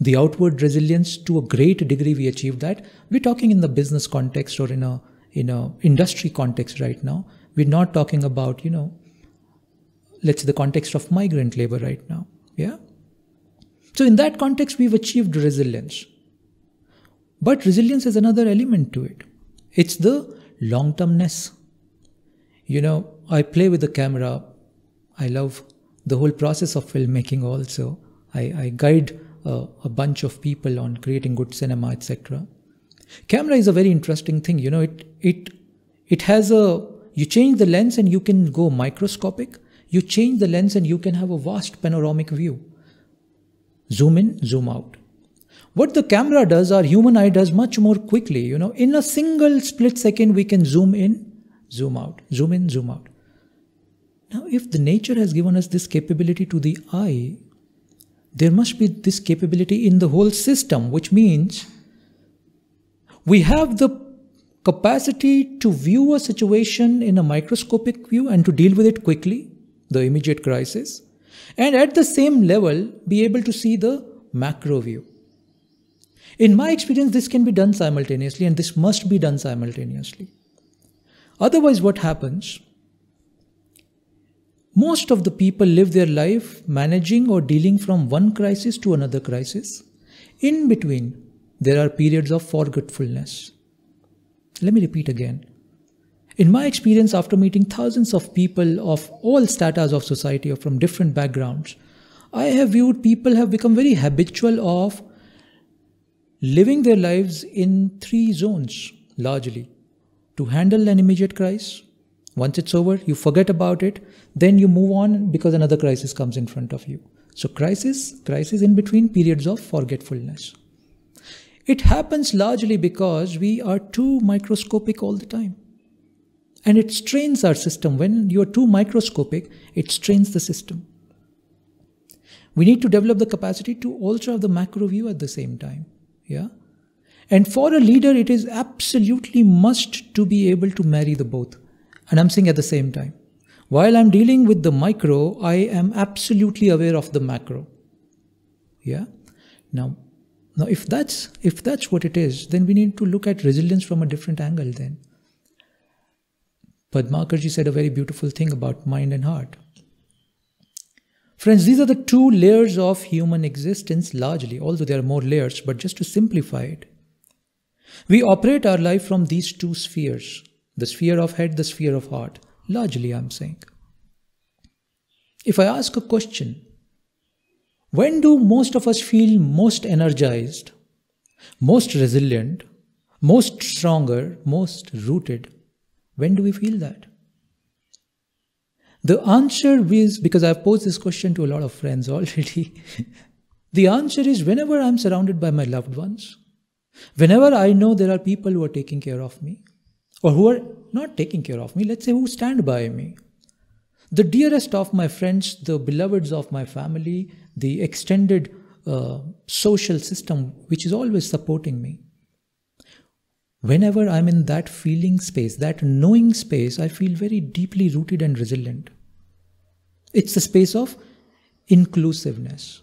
The outward resilience to a great degree we achieved that. We're talking in the business context or in a in a industry context right now. We're not talking about you know let's say the context of migrant labor right now. Yeah? So in that context we've achieved resilience but resilience is another element to it it's the long termness you know i play with the camera i love the whole process of filmmaking also i, I guide a bunch of people on creating good cinema, etc. Camera is a very interesting thing. You know, it it it has a you change the lens and you can go microscopic. You change the lens and you can have a vast panoramic view. Zoom in, zoom out. What the camera does, our human eye does much more quickly. You know, in a single split second, we can zoom in, zoom out, zoom in, zoom out. Now, if the nature has given us this capability to the eye, there must be this capability in the whole system, which means we have the capacity to view a situation in a microscopic view and to deal with it quickly, the immediate crisis. And at the same level, be able to see the macro view. In my experience, this can be done simultaneously, and this must be done simultaneously. Otherwise, what happens? Most of the people live their life managing or dealing from one crisis to another crisis. In between, there are periods of forgetfulness. Let me repeat again. In my experience, after meeting thousands of people of all stratas of society or from different backgrounds, I have viewed people have become very habitual of living their lives in three zones largely to handle an immediate crisis. Once it's over, you forget about it, then you move on because another crisis comes in front of you. So, crisis, crisis in between periods of forgetfulness. It happens largely because we are too microscopic all the time. And it strains our system. When you're too microscopic, it strains the system. We need to develop the capacity to also have the macro view at the same time. Yeah. And for a leader, it is absolutely must to be able to marry the both. And I'm saying at the same time. While I'm dealing with the micro, I am absolutely aware of the macro. Yeah. Now, now if that's if that's what it is, then we need to look at resilience from a different angle then. Padmakarji said a very beautiful thing about mind and heart. Friends, these are the two layers of human existence largely, although there are more layers, but just to simplify it. We operate our life from these two spheres the sphere of head, the sphere of heart. Largely, I'm saying. If I ask a question, when do most of us feel most energized, most resilient, most stronger, most rooted? When do we feel that? The answer is because I've posed this question to a lot of friends already. [LAUGHS] the answer is whenever I'm surrounded by my loved ones, whenever I know there are people who are taking care of me, or who are not taking care of me, let's say who stand by me. The dearest of my friends, the beloveds of my family, the extended uh, social system, which is always supporting me. Whenever I'm in that feeling space, that knowing space, I feel very deeply rooted and resilient. It's a space of inclusiveness.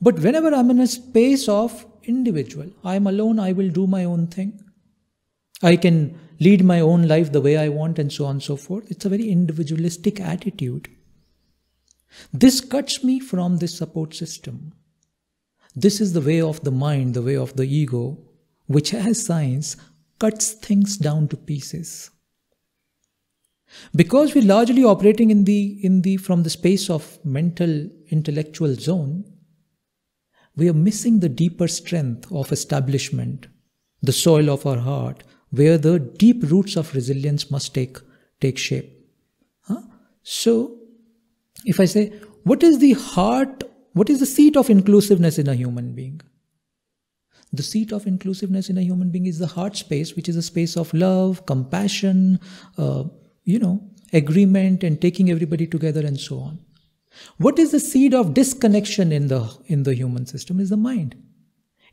But whenever I'm in a space of individual, I'm alone, I will do my own thing. I can lead my own life the way I want, and so on and so forth. It's a very individualistic attitude. This cuts me from this support system. This is the way of the mind, the way of the ego, which, [LAUGHS] as science, cuts things down to pieces. Because we're largely operating in the, in the, from the space of mental intellectual zone, we are missing the deeper strength of establishment, the soil of our heart, where the deep roots of resilience must take, take shape. Huh? So, if I say, what is the heart, what is the seat of inclusiveness in a human being? The seat of inclusiveness in a human being is the heart space, which is a space of love, compassion, uh, you know, agreement, and taking everybody together, and so on. What is the seed of disconnection in the in the human system? Is the mind.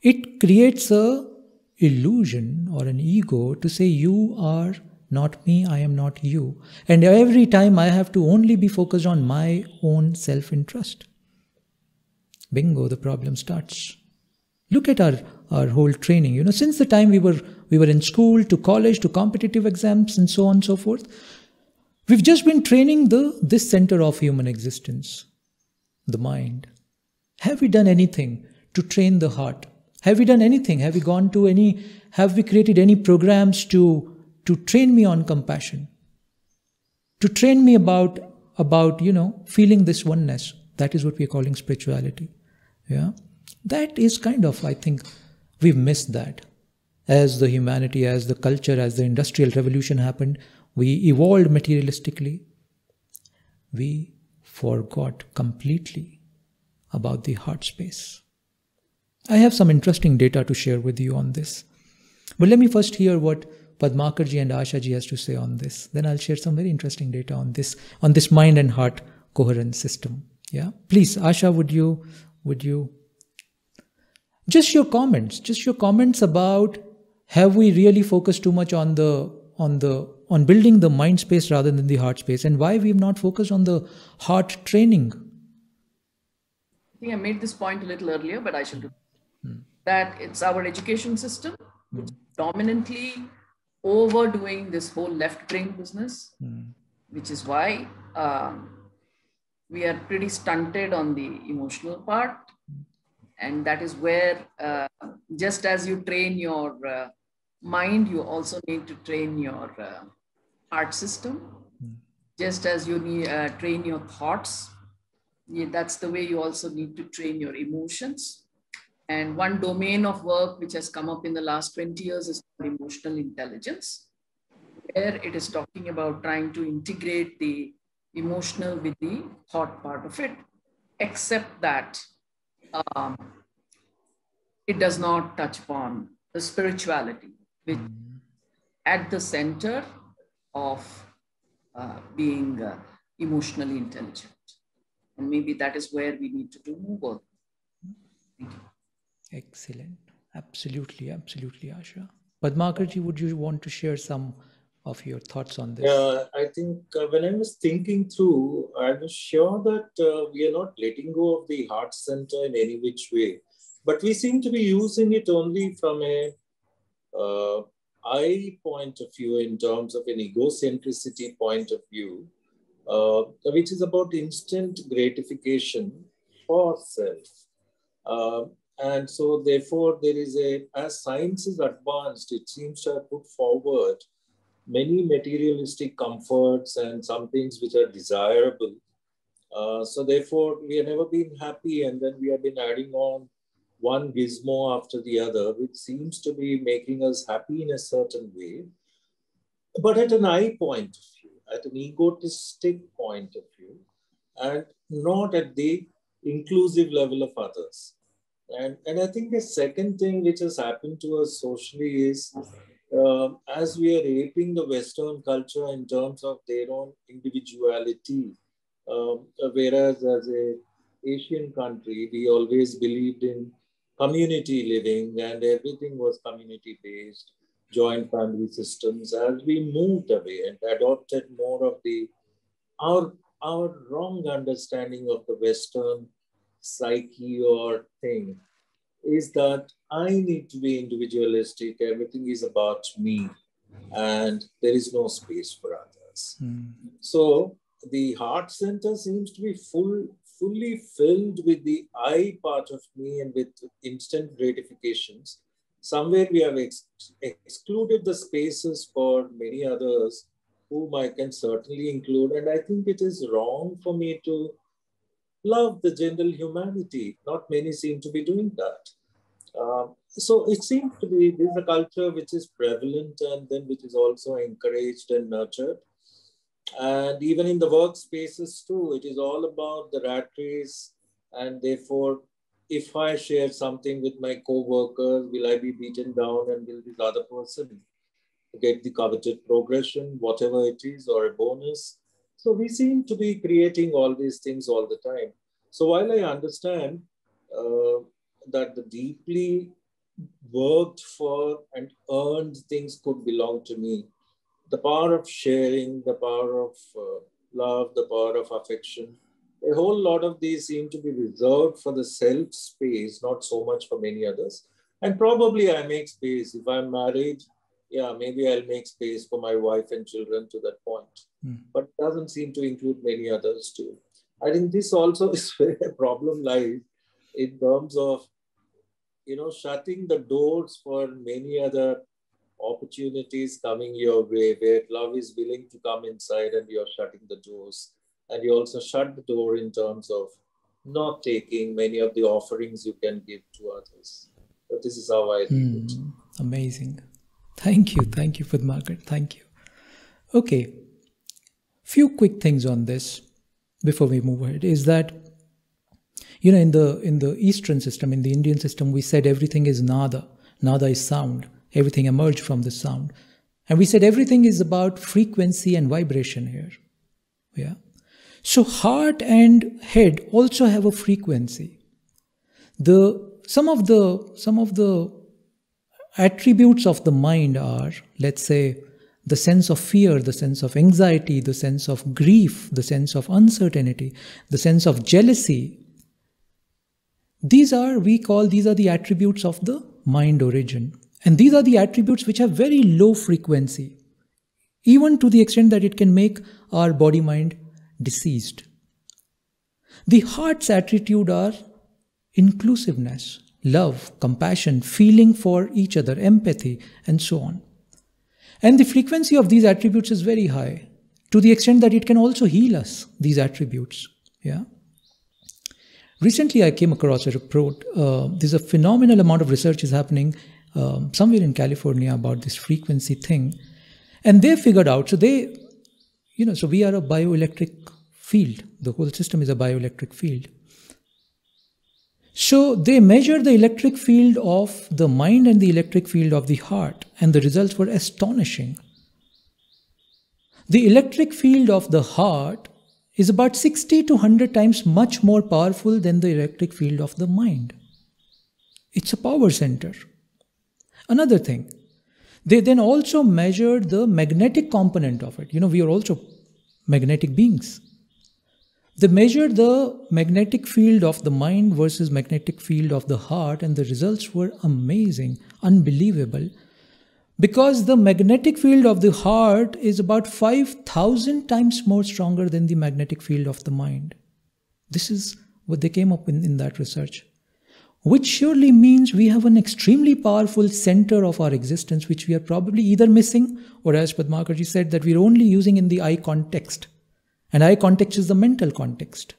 It creates a illusion or an ego to say, You are not me, I am not you. And every time I have to only be focused on my own self interest. Bingo, the problem starts. Look at our, our whole training. You know, since the time we were we were in school to college to competitive exams and so on and so forth, we've just been training the this center of human existence, the mind. Have we done anything to train the heart? Have we done anything? Have we gone to any, have we created any programs to, to train me on compassion? To train me about, about, you know, feeling this oneness. That is what we're calling spirituality. Yeah. That is kind of, I think, we've missed that. As the humanity, as the culture, as the industrial revolution happened, we evolved materialistically. We forgot completely about the heart space. I have some interesting data to share with you on this. But let me first hear what Padmakarji and Ashaji has to say on this. Then I'll share some very interesting data on this, on this mind and heart coherence system. Yeah. Please, Asha, would you would you just your comments, just your comments about have we really focused too much on the on the on building the mind space rather than the heart space and why we've not focused on the heart training I think I made this point a little earlier, but I should do that it's our education system which dominantly overdoing this whole left brain business, which is why um, we are pretty stunted on the emotional part. And that is where, uh, just as you train your uh, mind, you also need to train your uh, heart system. Just as you need uh, train your thoughts, yeah, that's the way you also need to train your emotions. And one domain of work which has come up in the last 20 years is emotional intelligence, where it is talking about trying to integrate the emotional with the thought part of it, except that um, it does not touch upon the spirituality, which at the center of uh, being uh, emotionally intelligent. And maybe that is where we need to do more work. Thank you. Excellent. Absolutely, absolutely, Asha. Padmakarji, would you want to share some of your thoughts on this? Yeah, I think uh, when I was thinking through, I was sure that uh, we are not letting go of the heart center in any which way, but we seem to be using it only from a uh, I point of view in terms of an egocentricity point of view, uh, which is about instant gratification for self. Uh, and so, therefore, there is a, as science is advanced, it seems to have put forward many materialistic comforts and some things which are desirable. Uh, so, therefore, we have never been happy, and then we have been adding on one gizmo after the other, which seems to be making us happy in a certain way. But at an I point of view, at an egotistic point of view, and not at the inclusive level of others. And, and I think the second thing which has happened to us socially is uh, as we are aping the Western culture in terms of their own individuality, um, whereas as a Asian country, we always believed in community living and everything was community based, joint family systems. As we moved away and adopted more of the our our wrong understanding of the Western psyche or thing is that I need to be individualistic. Everything is about me, and there is no space for others. Mm. So the heart center seems to be full, fully filled with the I part of me and with instant gratifications. Somewhere we have ex- excluded the spaces for many others whom I can certainly include. And I think it is wrong for me to love the general humanity. Not many seem to be doing that. Um, so it seems to be this is a culture which is prevalent and then which is also encouraged and nurtured. And even in the workspaces too, it is all about the rat race. And therefore, if I share something with my co-workers, will I be beaten down and will this other person get the coveted progression, whatever it is, or a bonus? So we seem to be creating all these things all the time. So while I understand uh, that the deeply worked for and earned things could belong to me, the power of sharing, the power of uh, love, the power of affection, a whole lot of these seem to be reserved for the self space, not so much for many others. And probably I make space. If I'm married, yeah, maybe I'll make space for my wife and children to that point. Mm. But doesn't seem to include many others too. I think this also [LAUGHS] is where a problem lies in terms of, you know, shutting the doors for many other opportunities coming your way where love is willing to come inside and you're shutting the doors. And you also shut the door in terms of not taking many of the offerings you can give to others. But this is how I read it. Mm, amazing. Thank you. Thank you, Padmakarji. Thank you. Okay. Few quick things on this before we move ahead is that you know in the in the eastern system in the indian system we said everything is nada nada is sound everything emerged from the sound. And we said everything is about frequency and vibration here. Yeah. So heart and head also have a frequency. The some of the some of the attributes of the mind are let's say the sense of fear, the sense of anxiety, the sense of grief, the sense of uncertainty, the sense of jealousy, these are, we call, these are the attributes of the mind origin. And these are the attributes which have very low frequency, even to the extent that it can make our body mind diseased. The heart's attitude are inclusiveness, love, compassion, feeling for each other, empathy, and so on. And the frequency of these attributes is very high to the extent that it can also heal us, these attributes. Yeah. Recently, I came across a report. Uh, there's a phenomenal amount of research is happening um, somewhere in California about this frequency thing. And they figured out, so they, you know, so we are a bioelectric field. The whole system is a bioelectric field. So they measured the electric field of the mind and the electric field of the heart, and the results were astonishing. The electric field of the heart is about 60 to 100 times much more powerful than the electric field of the mind. It's a power center. Another thing, they then also measured the magnetic component of it. You know, we are also magnetic beings. They measured the magnetic field of the mind versus magnetic field of the heart, and the results were amazing, unbelievable. Because the magnetic field of the heart is about 5,000 times more stronger than the magnetic field of the mind. This is what they came up with in that research. Which surely means we have an extremely powerful center of our existence, which we are probably either missing, or as Padmakarji said, that we're only using in the I context and I context is the mental context,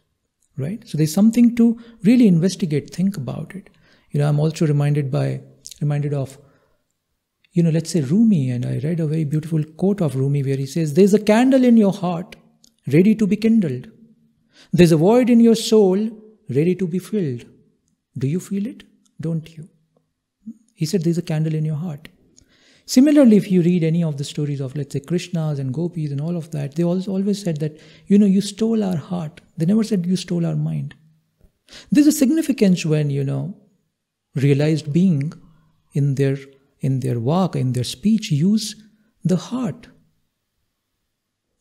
right? So there's something to really investigate, think about it. You know, I'm also reminded by reminded of, you know, let's say Rumi, and I read a very beautiful quote of Rumi where he says, There's a candle in your heart ready to be kindled. There's a void in your soul ready to be filled. Do you feel it? Don't you? He said, There's a candle in your heart. Similarly, if you read any of the stories of, let's say, Krishnas and gopis and all of that, they always said that, you know, you stole our heart. They never said you stole our mind. There's a significance when, you know, realized being in their in their walk, in their speech, use the heart.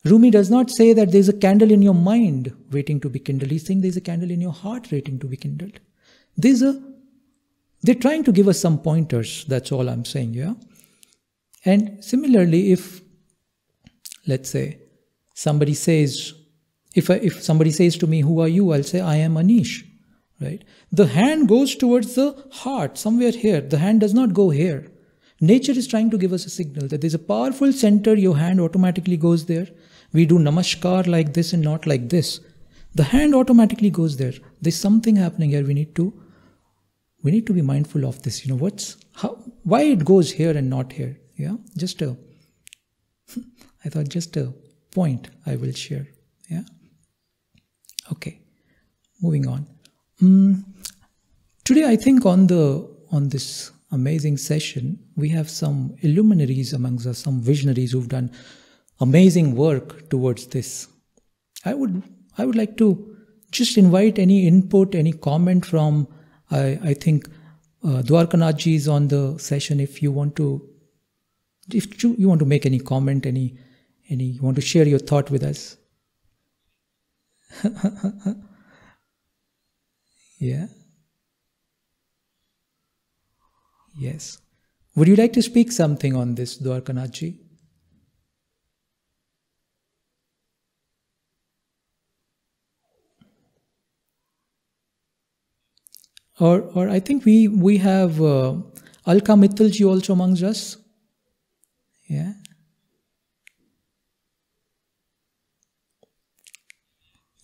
Rumi does not say that there's a candle in your mind waiting to be kindled. He's saying there's a candle in your heart waiting to be kindled. There's a they're trying to give us some pointers, that's all I'm saying, yeah. And similarly, if, let's say, somebody says, if, I, if somebody says to me, Who are you? I'll say, I am Anish. Right? The hand goes towards the heart, somewhere here. The hand does not go here. Nature is trying to give us a signal that there's a powerful center, your hand automatically goes there. We do namaskar like this and not like this. The hand automatically goes there. There's something happening here. We need to we need to be mindful of this. You know, what's how why it goes here and not here. Yeah, just a, [LAUGHS] I thought just a point I will share. Yeah. Okay, moving on. Um, today, I think on the on this amazing session, we have some illuminaries amongst us, some visionaries who've done amazing work towards this. I would I would like to just invite any input, any comment from I, I think uh, Dwarkanathji is on the session. If you want to if you, you want to make any comment, any, any, you want to share your thought with us. [LAUGHS] yeah. Yes. Would you like to speak something on this, Dwarkanathji? Or, or I think we we have uh, Alka Mittalji also amongst us. Yeah.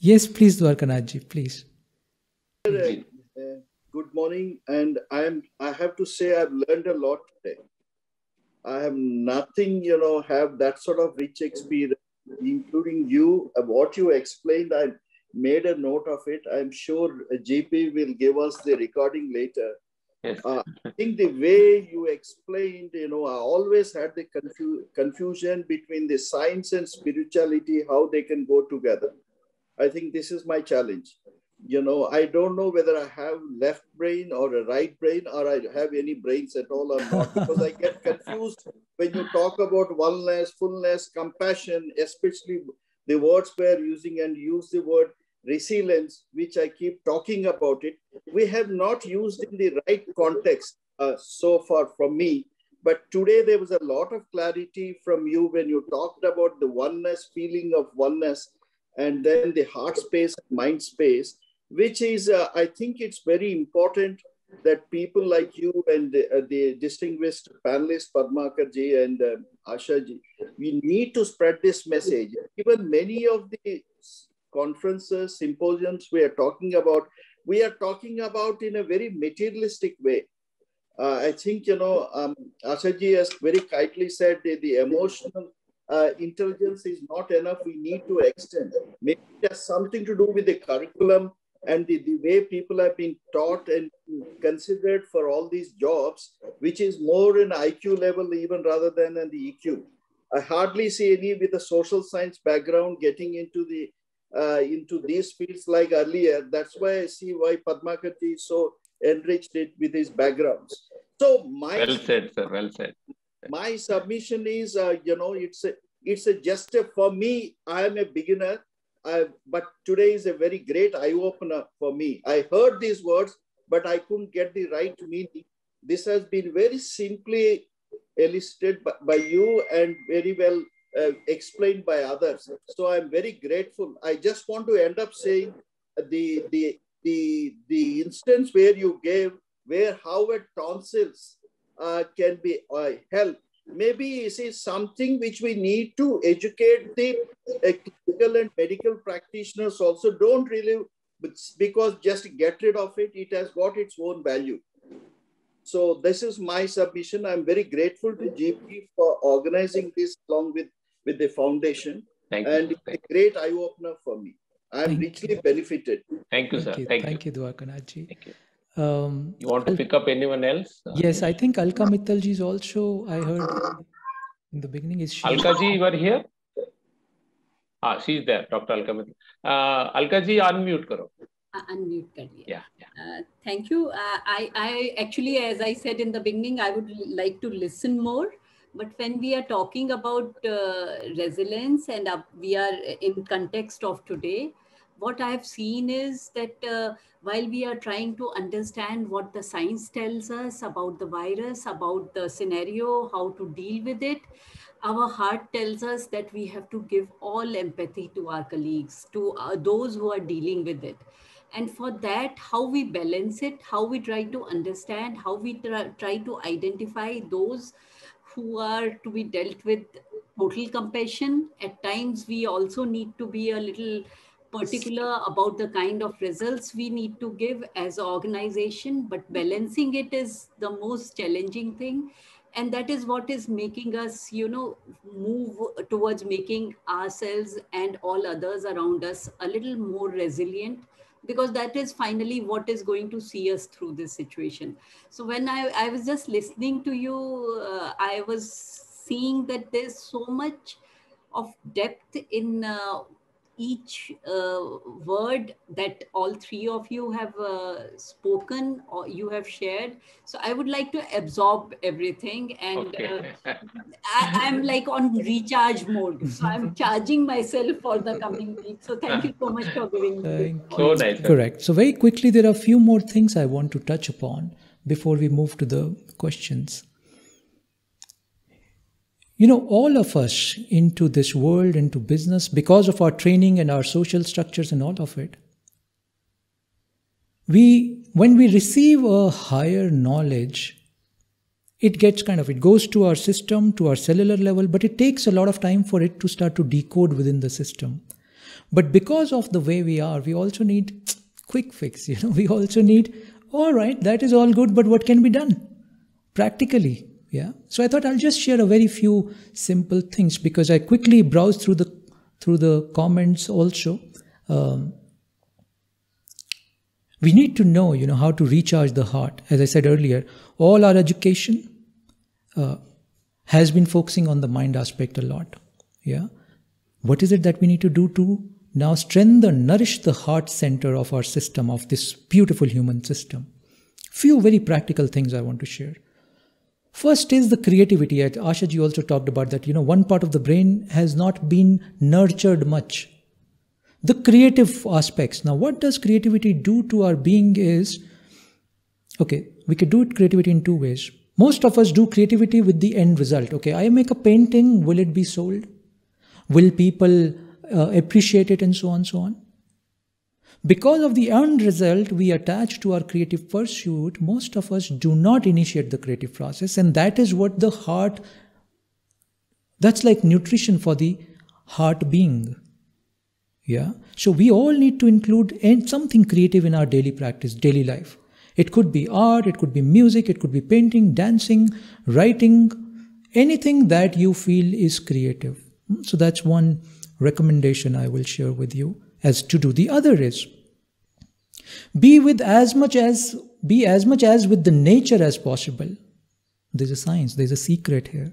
Yes, please, Dwarkanathji, please. Good morning, and I am. I have to say, I've learned a lot today. I have nothing, you know, have that sort of rich experience, including you. What you explained, I made a note of it. I'm sure GP will give us the recording later. Yes. Uh, I think the way you explained, you know, I always had the confu- confusion between the science and spirituality, how they can go together. I think this is my challenge. You know, I don't know whether I have left brain or a right brain or I have any brains at all or not, because I get confused when you talk about oneness, fullness, compassion, especially the words we're using and use the word resilience, which I keep talking about it, we have not used in the right context uh, so far from me. But today there was a lot of clarity from you when you talked about the oneness, feeling of oneness, and then the heart space, mind space, which is, uh, I think it's very important that people like you and the, uh, the distinguished panelists, Padmakarji and uh, Ashaji, we need to spread this message. Even many of the conferences, symposiums we are talking about, we are talking about in a very materialistic way. Uh, I think, you know, um, Ashaji has very kindly said that the emotional uh, intelligence is not enough. We need to extend. Maybe it has something to do with the curriculum and the, the way people have been taught and considered for all these jobs, which is more in IQ level even rather than in the EQ. I hardly see any with a social science background getting into the uh, into these fields like earlier. That's why I see why Padmakarji is so enriched it with his backgrounds. So my well said, sir. Well said. My submission is, uh, you know, it's a, it's a just a, for me. I am a beginner. I, but today is a very great eye opener for me. I heard these words, but I couldn't get the right meaning. This has been very simply elicited by, by you and very well uh, explained by others. So I'm very grateful. I just want to end up saying the the the the instance where you gave where how a tonsils uh, can be uh, helped maybe this is something which we need to educate the uh, clinical and medical practitioners also don't really because just get rid of it it has got its own value so this is my submission i'm very grateful to gp for organizing this along with with the foundation. Thank and you. it's Thank a great eye opener for me. I have richly you. benefited. Thank you, sir. Thank you. Thank, Thank you, you Dwarkanathji. Thank you. Um, you want to Al pick up anyone else? Yes, I think Alka Mittalji is also, I heard in the beginning. Is she... Alka ji, you are here? Ah, she's there, Dr. Alka Mittal. Uh, Alka ji, unmute karo. Uh, unmute kar. Yeah. yeah. Uh, thank you. Uh, I, I actually, as I said in the beginning, I would like to listen more. But when we are talking about uh, resilience and uh, we are in context of today, what I have seen is that uh, while we are trying to understand what the science tells us about the virus, about the scenario, how to deal with it, our heart tells us that we have to give all empathy to our colleagues, to uh, those who are dealing with it. And for that, how we balance it, how we try to understand, how we try, try to identify those who are to be dealt with total compassion. At times, we also need to be a little particular about the kind of results we need to give as an organization, but balancing it is the most challenging thing. And that is what is making us, you know, move towards making ourselves and all others around us a little more resilient because that is finally what is going to see us through this situation. So when I, I was just listening to you, uh, I was seeing that there's so much of depth in uh, each uh, word that all three of you have uh, spoken or you have shared. So I would like to absorb everything and Okay. uh, [LAUGHS] I, I'm like on recharge mode. So I'm charging myself for the coming week. So thank you so much for giving me this Thank so nice. Correct. So, very quickly, there are a few more things I want to touch upon before we move to the questions. You know, all of us into this world, into business, because of our training and our social structures and all of it, we, when we receive a higher knowledge, it gets kind of, it goes to our system, to our cellular level, but it takes a lot of time for it to start to decode within the system. But because of the way we are, we also need quick fix. [LAUGHS] You know, we also need, all right, that is all good, but what can be done practically? Yeah. So I thought I'll just share a very few simple things because I quickly browsed through the through the comments also. Um, we need to know, you know, how to recharge the heart. As I said earlier, all our education uh, has been focusing on the mind aspect a lot. Yeah. What is it that we need to do to now strengthen, nourish the heart center of our system, of this beautiful human system? Few very practical things I want to share. First is the creativity. Asha ji also talked about that. You know, one part of the brain has not been nurtured much. the creative aspects. Now, what does creativity do to our being is okay, we could do it creativity in two ways. Most of us do creativity with the end result. Okay, I make a painting, will it be sold? Will people uh, appreciate it and so on, and so on? Because of the end result we attach to our creative pursuit, most of us do not initiate the creative process, and that is what the heart that's like nutrition for the heart being. Yeah. So we all need to include something creative in our daily practice, daily life. It could be art, it could be music, it could be painting, dancing, writing, anything that you feel is creative. So that's one recommendation I will share with you as to do. The other is be with as much as be as much as with the nature as possible. There's a science, there's a secret here.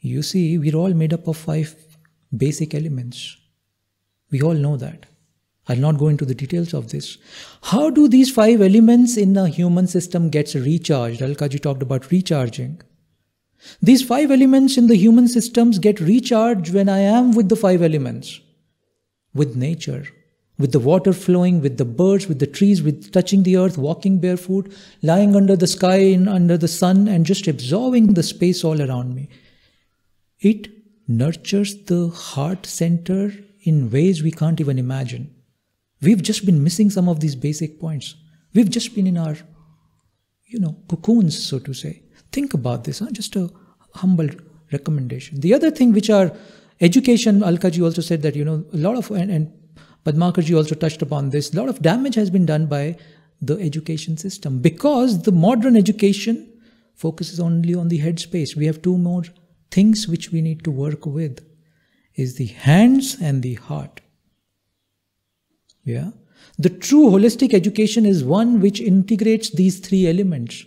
You see, we're all made up of five basic elements. We all know that. I'll not go into the details of this. How do these five elements in a human system gets recharged? Alkaji talked about recharging. These five elements in the human systems get recharged when I am with the five elements, with nature, with the water flowing, with the birds, with the trees, with touching the earth, walking barefoot, lying under the sky, in, under the sun, and just absorbing the space all around me. It nurtures the heart center in ways we can't even imagine. We've just been missing some of these basic points. We've just been in our, you know, cocoons, so to say. Think about this, huh? just a humble recommendation. The other thing which our education, Alkaji also said that, you know, a lot of, and, and Padmakarji also touched upon this, a lot of damage has been done by the education system because the modern education focuses only on the head space. We have two more things which we need to work with is the hands and the heart. Yeah. The true holistic education is one which integrates these three elements.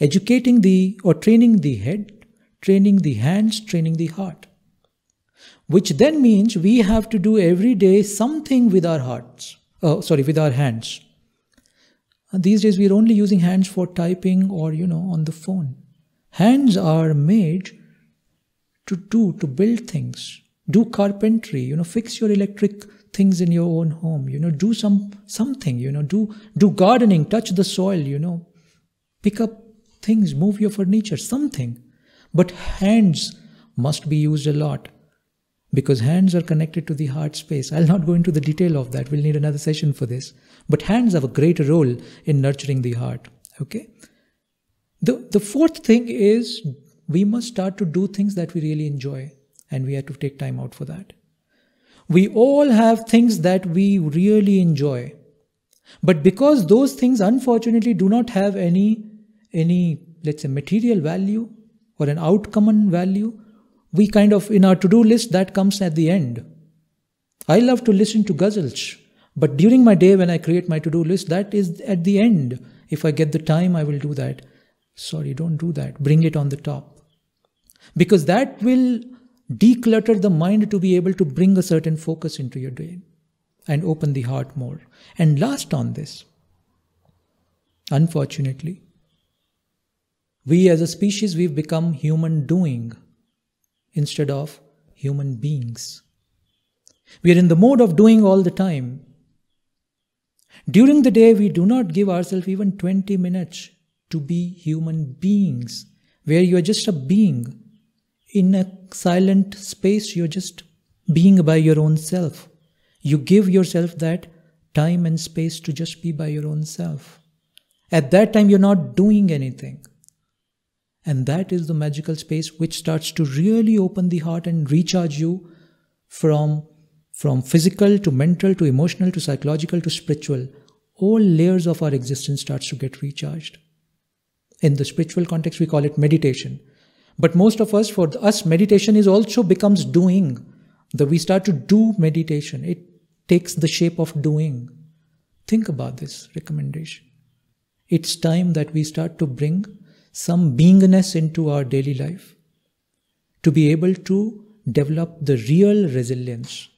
Educating the or training the head, training the hands, training the heart. Which then means we have to do every day something with our hearts. Oh, sorry, with our hands. And these days we are only using hands for typing or, you know, on the phone. Hands are made to do, to build things. Do carpentry, you know, fix your electric things in your own home, you know, do some something, you know, do do gardening, touch the soil, you know, pick up things, move your furniture, something. But hands must be used a lot because hands are connected to the heart space. I'll not go into the detail of that. We'll need another session for this. But hands have a great role in nurturing the heart. Okay. The, the fourth thing is we must start to do things that we really enjoy, and we have to take time out for that. We all have things that we really enjoy, but because those things unfortunately do not have any, any let's say, material value or an outcome value, we kind of, in our to do list, that comes at the end. I love to listen to ghazals, but during my day when I create my to do list, that is at the end. If I get the time, I will do that. Sorry, don't do that. Bring it on the top because that will declutter the mind to be able to bring a certain focus into your day and open the heart more. And last on this, unfortunately, we as a species, we've become human doing instead of human beings. We are in the mode of doing all the time. During the day, we do not give ourselves even 20 minutes to be human beings, where you are just a being in a silent space, you're just being by your own self. You give yourself that time and space to just be by your own self. At that time, you're not doing anything. And that is the magical space which starts to really open the heart and recharge you from, from physical to mental to emotional to psychological to spiritual. All layers of our existence starts to get recharged. In the spiritual context, we call it meditation. But most of us, for us, meditation is also becomes doing. That we start to do meditation. It takes the shape of doing. Think about this recommendation. It's time that we start to bring some beingness into our daily life to be able to develop the real resilience,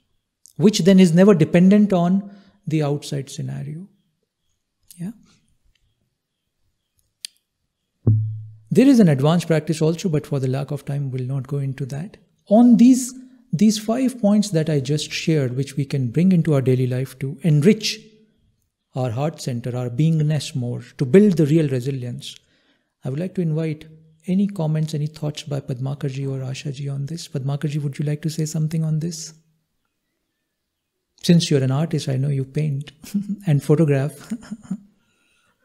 which then is never dependent on the outside scenario. Yeah. There is an advanced practice also, but for the lack of time, we'll not go into that. On these, these five points that I just shared, which we can bring into our daily life to enrich our heart center, our beingness more, to build the real resilience. I would like to invite any comments, any thoughts by Padmakarji or Ashaji on this? Padmakarji, would you like to say something on this? Since you're an artist, I know you paint [LAUGHS] and photograph.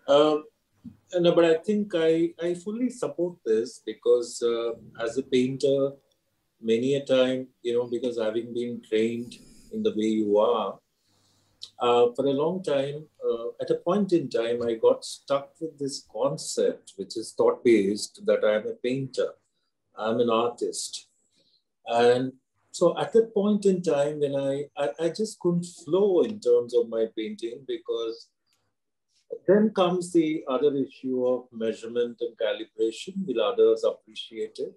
um, [LAUGHS] no, but I think I, I fully support this because uh, as a painter, many a time, you know, because having been trained in the way you are, uh, for a long time, uh, at a point in time, I got stuck with this concept, which is thought based, that I'm a painter, I'm an artist. And so at that point in time, when I, I, I just couldn't flow in terms of my painting because then comes the other issue of measurement and calibration. Will others appreciate it?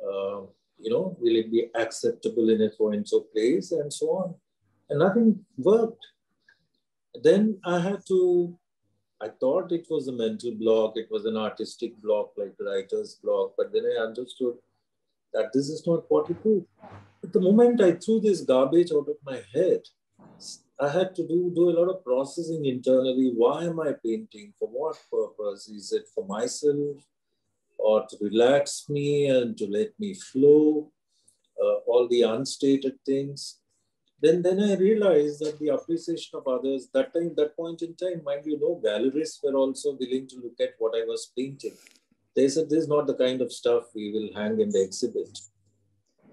Uh, you know, will it be acceptable in its own place and so on? And nothing worked. Then I had to, I thought it was a mental block, it was an artistic block like writer's block, but then I understood that this is not what it is. But the moment I threw this garbage out of my head, I had to do, do a lot of processing internally. Why am I painting? For what purpose? Is it for myself or to relax me and to let me flow? Uh, all the unstated things. Then, then I realized that the appreciation of others, that time, that point in time, mind you know, galleries were also willing to look at what I was painting. They said, this is not the kind of stuff we will hang in the exhibit.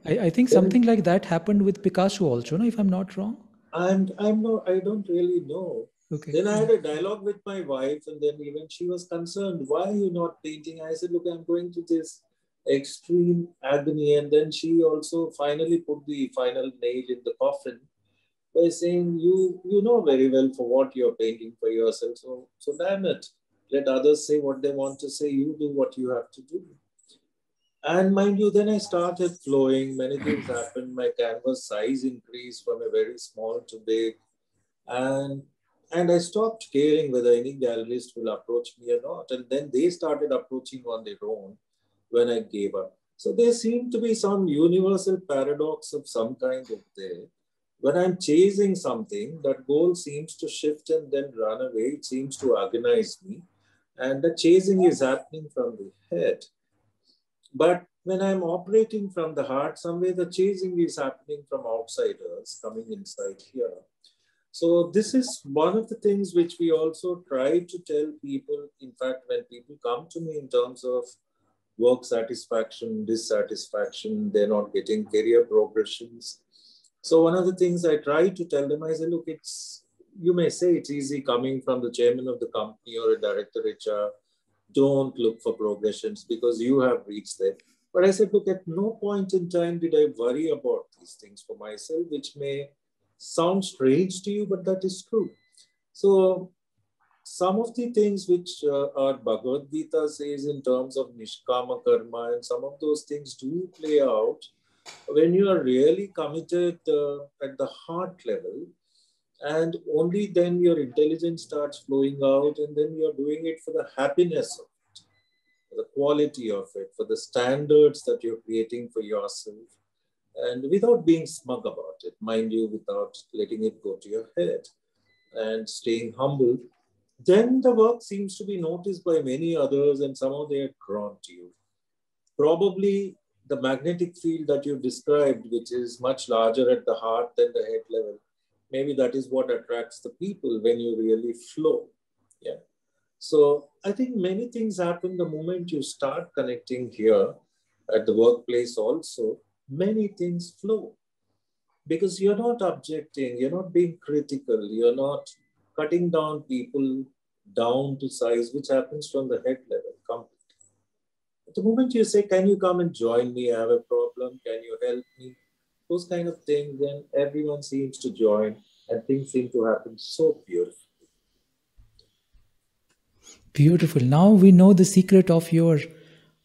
I, I think something like that happened with Picasso also, no, if I'm not wrong. And I'm not, I don't really know. Okay. Then I had a dialogue with my wife, and then even she was concerned, why are you not painting? I said, look, I'm going to this extreme agony. And then she also finally put the final nail in the coffin by saying, you, you know very well for what you're painting for yourself. So, so damn it. Let others say what they want to say. You do what you have to do. And mind you, then I started flowing. Many things happened. My canvas size increased from a very small to big. And and I stopped caring whether any gallerist will approach me or not. And then they started approaching on their own when I gave up. So there seemed to be some universal paradox of some kind of there. When I'm chasing something, that goal seems to shift and then run away. It seems to agonize me. And the chasing is happening from the head. But when I'm operating from the heart, somewhere the chasing is happening from outsiders coming inside here. So this is one of the things which we also try to tell people. In fact, when people come to me in terms of work satisfaction, dissatisfaction, they're not getting career progressions. So one of the things I try to tell them, I say, look, it's you may say it's easy coming from the chairman of the company or a director HR don't look for progressions because you have reached there. But I said, look, at no point in time did I worry about these things for myself, which may sound strange to you, but that is true. So some of the things which uh, our Bhagavad Gita says in terms of Nishkama Karma and some of those things do play out. When you are really committed uh, at the heart level and only then your intelligence starts flowing out and then you're doing it for the happiness of it for the quality of it for the standards that you're creating for yourself and without being smug about it mind you without letting it go to your head and staying humble then the work seems to be noticed by many others and somehow they are drawn to you probably the magnetic field that you described which is much larger at the heart than the head level maybe that is what attracts the people when you really flow. Yeah. So I think many things happen the moment you start connecting here at the workplace also, many things flow because you're not objecting, you're not being critical, you're not cutting down people down to size, which happens from the head level completely. At the moment you say, Can you come and join me? I have a problem. Can you help me? those kind of things, then everyone seems to join and things seem to happen so beautifully. Beautiful. Now we know the secret of your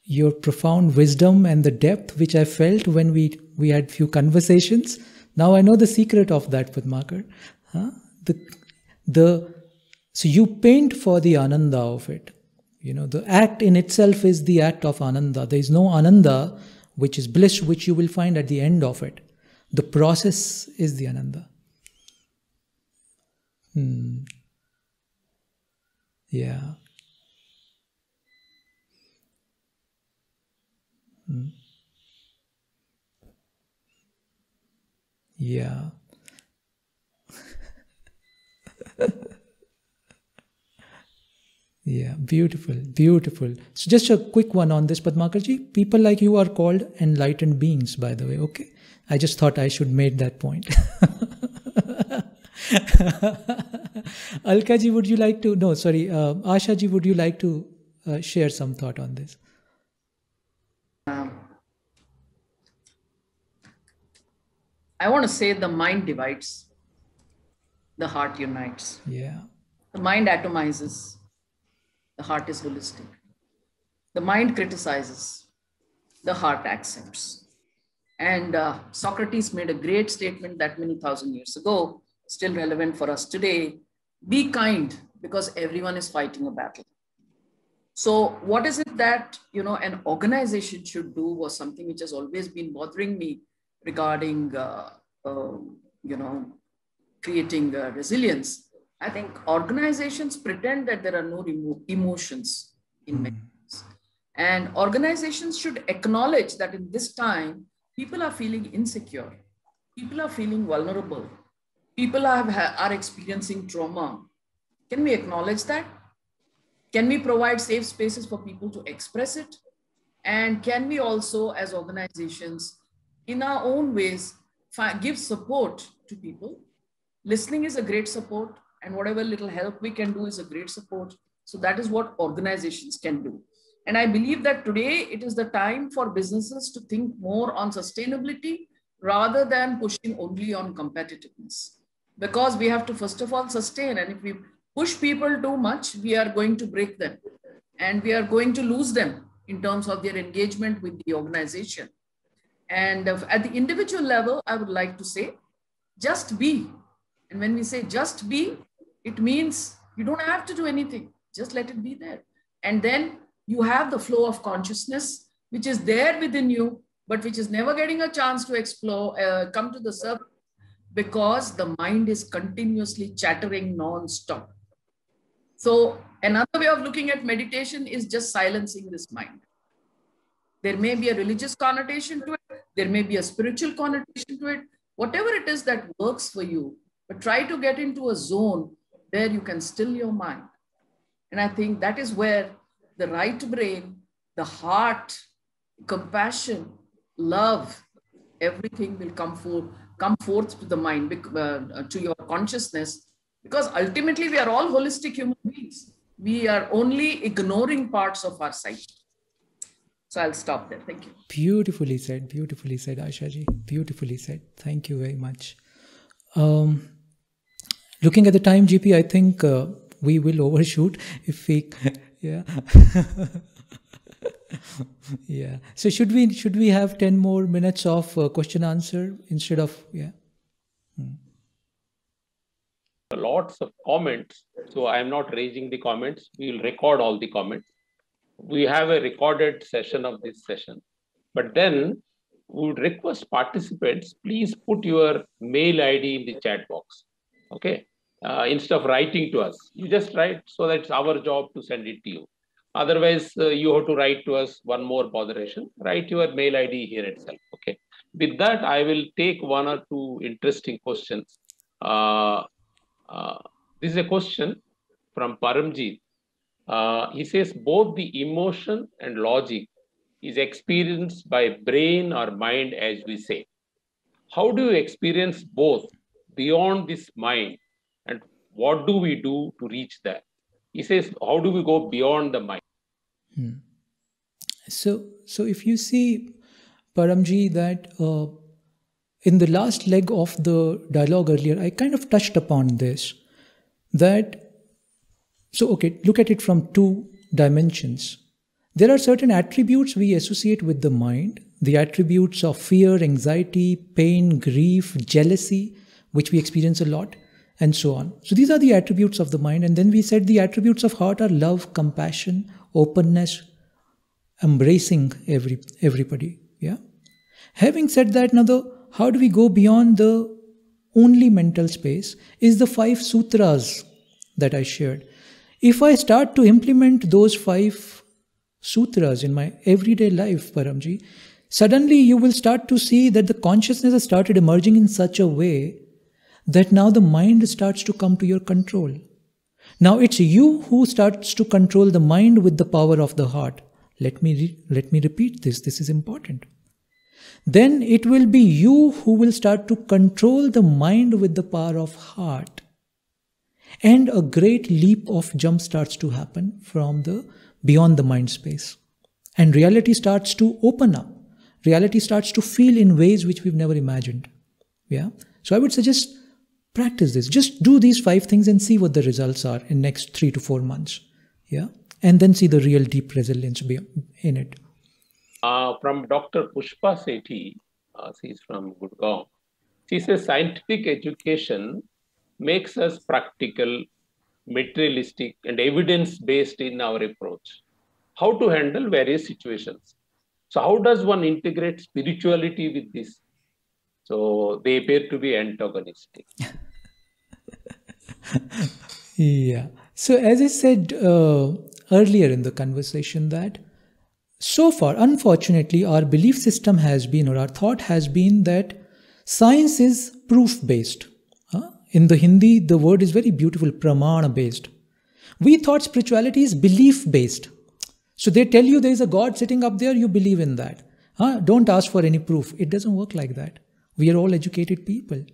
your profound wisdom and the depth which I felt when we we had few conversations. Now I know the secret of that, Padmakar. Huh? The the so you paint for the ananda of it. You know, the act in itself is the act of ananda. There is no ananda which is bliss which you will find at the end of it. The process is the Ananda. Hmm. Yeah. Hmm. Yeah. [LAUGHS] yeah, beautiful, beautiful. So, just a quick one on this, Padmakarji. People like you are called enlightened beings, by the way. Okay, I just thought I should make that point. [LAUGHS] Alkaji, would you like to? No, sorry, uh, Ashaji, would you like to uh, share some thought on this? Um, I want to say the mind divides, the heart unites. Yeah. The mind atomizes, the heart is holistic. The mind criticizes, the heart accepts. And uh, Socrates made a great statement that many thousand years ago, still relevant for us today be kind because everyone is fighting a battle. So, what is it that you know an organization should do was something which has always been bothering me regarding uh, uh, you know creating uh, resilience. I think organizations pretend that there are no emo- emotions in Mm. and organizations should acknowledge that in this time people are feeling insecure. People are feeling vulnerable. People are, are experiencing trauma. Can we acknowledge that? Can we provide safe spaces for people to express it? And can we also as organizations in our own ways give support to people listening is a great support and whatever little help we can do is a great support. So that is what organizations can do. And i believe that today it is the time for businesses to think more on sustainability rather than pushing only on competitiveness. Because we have to first of all sustain. And if we push people too much we are going to break them. And we are going to lose them in terms of their engagement with the organization. And uh, at the individual level, I would like to say, just be. And when we say just be, it means you don't have to do anything, just let it be there. And then you have the flow of consciousness, which is there within you, but which is never getting a chance to explore, uh, come to the surface because the mind is continuously chattering non-stop. So another way of looking at meditation is just silencing this mind. There may be a religious connotation to it, there may be a spiritual connotation to it, whatever it is that works for you, but try to get into a zone where you can still your mind. And I think that is where the right brain, the heart, compassion, love, everything will come forth, come forth to the mind, uh, to your consciousness, because ultimately we are all holistic human beings. We are only ignoring parts of our psyche. So I'll stop there. Thank you. Beautifully said, beautifully said, Ashaji. Beautifully said. Thank you very much. Um, looking at the time, GP, I think uh, we will overshoot if we, [LAUGHS] yeah. [LAUGHS] yeah. So should we should we have ten more minutes of uh, question answer instead of yeah? lots of comments. So I am not raising the comments. We will record all the comments. We have a recorded session of this session. But then we would request participants, please put your mail ID in the chat box. Okay. Uh, instead of writing to us, you just write so that it's our job to send it to you. Otherwise, uh, you have to write to us one more botheration. Write your mail ID here itself. Okay. With that, I will take one or two interesting questions. Uh, uh, this is a question from Paramjit. Uh, he says both the emotion and logic is experienced by brain or mind, as we say. How do you experience both beyond this mind? What do we do to reach that? He says, how do we go beyond the mind? Hmm. So, so if you see, Paramji, that uh, in the last leg of the dialogue earlier, I kind of touched upon this. That, so okay, look at it from two dimensions. There are certain attributes we associate with the mind, the attributes of fear, anxiety, pain, grief, jealousy, which we experience a lot, and so on. So these are the attributes of the mind. And then we said the attributes of heart are love, compassion, openness, embracing every everybody. Yeah. Having said that, now the how do we go beyond the only mental space is the five sutras that I shared. If I start to implement those five sutras in my everyday life, Paramji, suddenly you will start to see that the consciousness has started emerging in such a way that now the mind starts to come to your control. Now it's you who starts to control the mind with the power of the heart. Let me, re- let me repeat this, this is important. Then it will be you who will start to control the mind with the power of heart. And a great leap of jump starts to happen from the beyond the mind space. And reality starts to open up. Reality starts to feel in ways which we've never imagined. Yeah. So I would suggest practice this. Just do these five things and see what the results are in next three to four months. Yeah. And then see the real deep resilience in it. Uh, from Dr. Pushpa Sethi, uh, she's from Gurgaon. She says scientific education makes us practical, materialistic, and evidence based in our approach. How to handle various situations. So, how does one integrate spirituality with this? So, they appear to be antagonistic. yeah. So, as I said uh, earlier in the conversation, that so far, unfortunately, our belief system has been, or our thought has been, that science is proof based. In the Hindi, the word is very beautiful, pramana based. We thought spirituality is belief based. So they tell you there is a God sitting up there, you believe in that. Huh? Don't ask for any proof. It doesn't work like that. We are all educated people.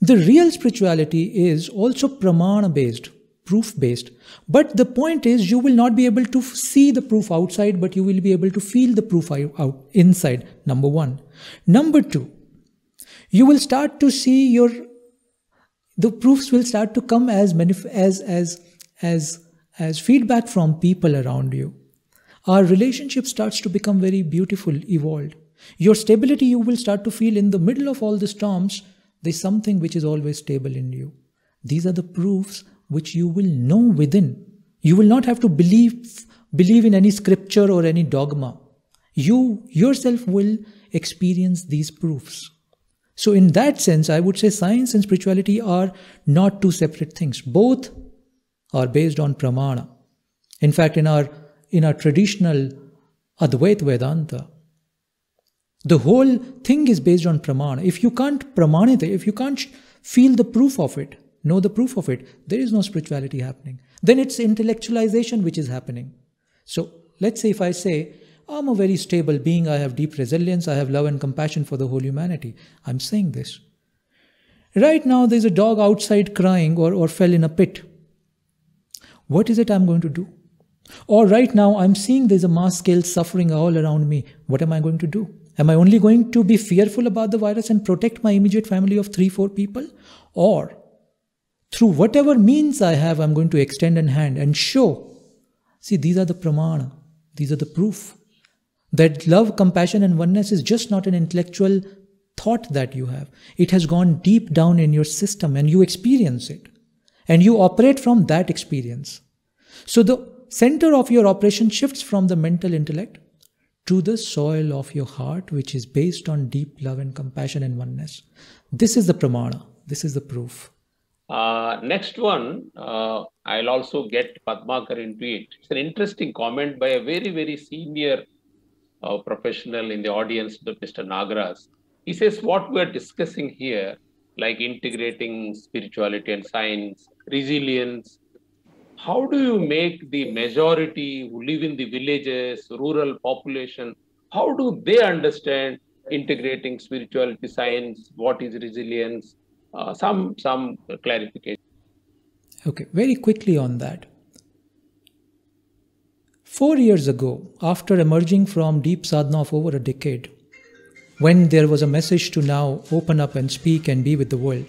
The real spirituality is also pramana based, proof based. But the point is, you will not be able to see the proof outside, but you will be able to feel the proof out inside. Number one. Number two, you will start to see your the proofs will start to come as as as as as feedback from people around you our relationship starts to become very beautiful evolved your stability you will start to feel in the middle of all the storms there's something which is always stable in you these are the proofs which you will know within you will not have to believe believe in any scripture or any dogma you yourself will experience these proofs so, in that sense, I would say science and spirituality are not two separate things. Both are based on pramana. In fact, in our in our traditional Advaita Vedanta, the whole thing is based on pramana. If you can't pramanita, if you can't feel the proof of it, know the proof of it, there is no spirituality happening. Then it's intellectualization which is happening. So let's say if I say, I'm a very stable being. I have deep resilience. I have love and compassion for the whole humanity. I'm saying this. Right now, there's a dog outside crying or, or fell in a pit. What is it I'm going to do? Or right now, I'm seeing there's a mass scale suffering all around me. What am I going to do? Am I only going to be fearful about the virus and protect my immediate family of three, four people? Or through whatever means I have, I'm going to extend a hand and show. See, these are the pramana, these are the proof that love, compassion, and oneness is just not an intellectual thought that you have. It has gone deep down in your system and you experience it. And you operate from that experience. So the center of your operation shifts from the mental intellect to the soil of your heart, which is based on deep love and compassion and oneness. This is the pramana. This is the proof. Uh, next one, uh, I'll also get Padmakar into it. It's an interesting comment by a very, very senior uh, professional in the audience, Mr. Nagras. He says what we're discussing here, like integrating spirituality and science, resilience, how do you make the majority who live in the villages, rural population, how do they understand integrating spirituality, science, what is resilience? Uh, some some clarification. Okay, very quickly on that. Four years ago, after emerging from deep sadhana of over a decade, when there was a message to now open up and speak and be with the world,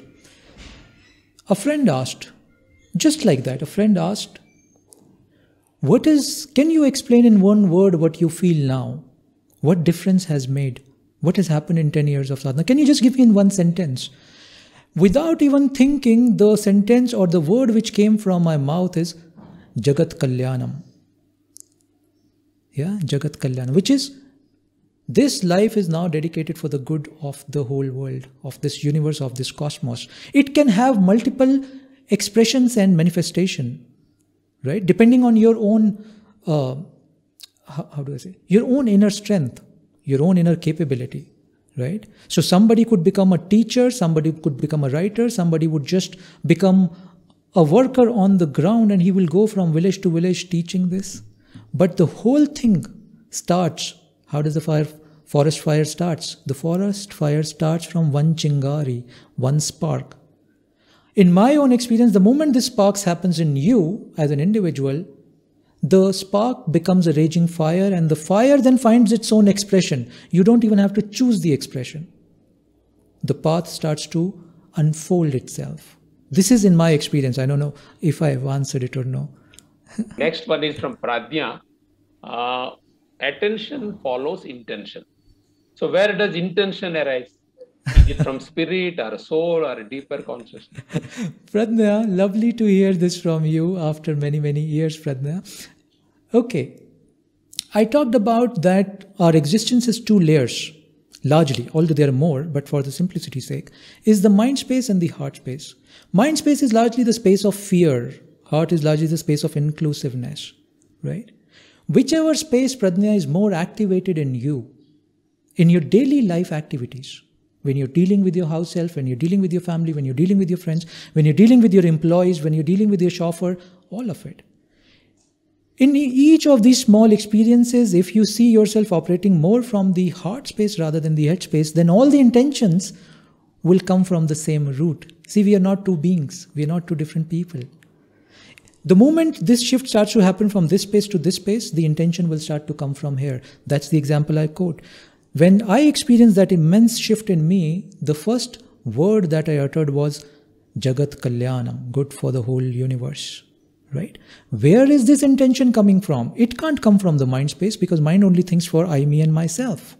a friend asked, just like that, a friend asked, What is, can you explain in one word what you feel now? What difference has made? What has happened in 10 years of sadhana? Can you just give me in one sentence? Without even thinking, the sentence or the word which came from my mouth is Jagat Kalyanam yeah jagat kalyan which is This life is now dedicated for the good of the whole world, of this universe, of this cosmos. It can have multiple expressions and manifestation, right? Depending on your own, uh, how, how do I say, your own inner strength, your own inner capability right? So somebody could become a teacher somebody could become a writer somebody would just become a worker on the ground and he will go from village to village teaching this. But the whole thing starts how does the fire forest fire starts? The forest fire starts from one chingari one spark in my own experience the moment this spark happens in you as an individual the spark becomes a raging fire and the fire then finds its own expression. You don't even have to choose the expression. The path starts to unfold itself. This is in my experience. I don't know if i have answered it or no. [LAUGHS] Next one is from pradnya uh, attention follows intention. So where does intention arise it from spirit or soul or a deeper consciousness? Pradnya, lovely to hear this from you after many, many years, Pradnya. Okay. I talked about that our existence is two layers, largely, although there are more, but for the simplicity's sake, is the mind space and the heart space. Mind space is largely the space of fear, heart is largely the space of inclusiveness, right? Whichever space, Pradnya, is more activated in you, in your daily life activities, when you're dealing with your house self, when you're dealing with your family, when you're dealing with your friends, when you're dealing with your employees, when you're dealing with your chauffeur, all of it. In each of these small experiences, if you see yourself operating more from the heart space rather than the head space, then all the intentions will come from the same root. See, we are not two beings, we are not two different people. The moment this shift starts to happen from this space to this space, the intention will start to come from here. That's the example I quote. When I experienced that immense shift in me, the first word that I uttered was Jagat Kalyanam, good for the whole universe. Right? Where is this intention coming from? It can't come from the mind space because mind only thinks for I, me, and myself.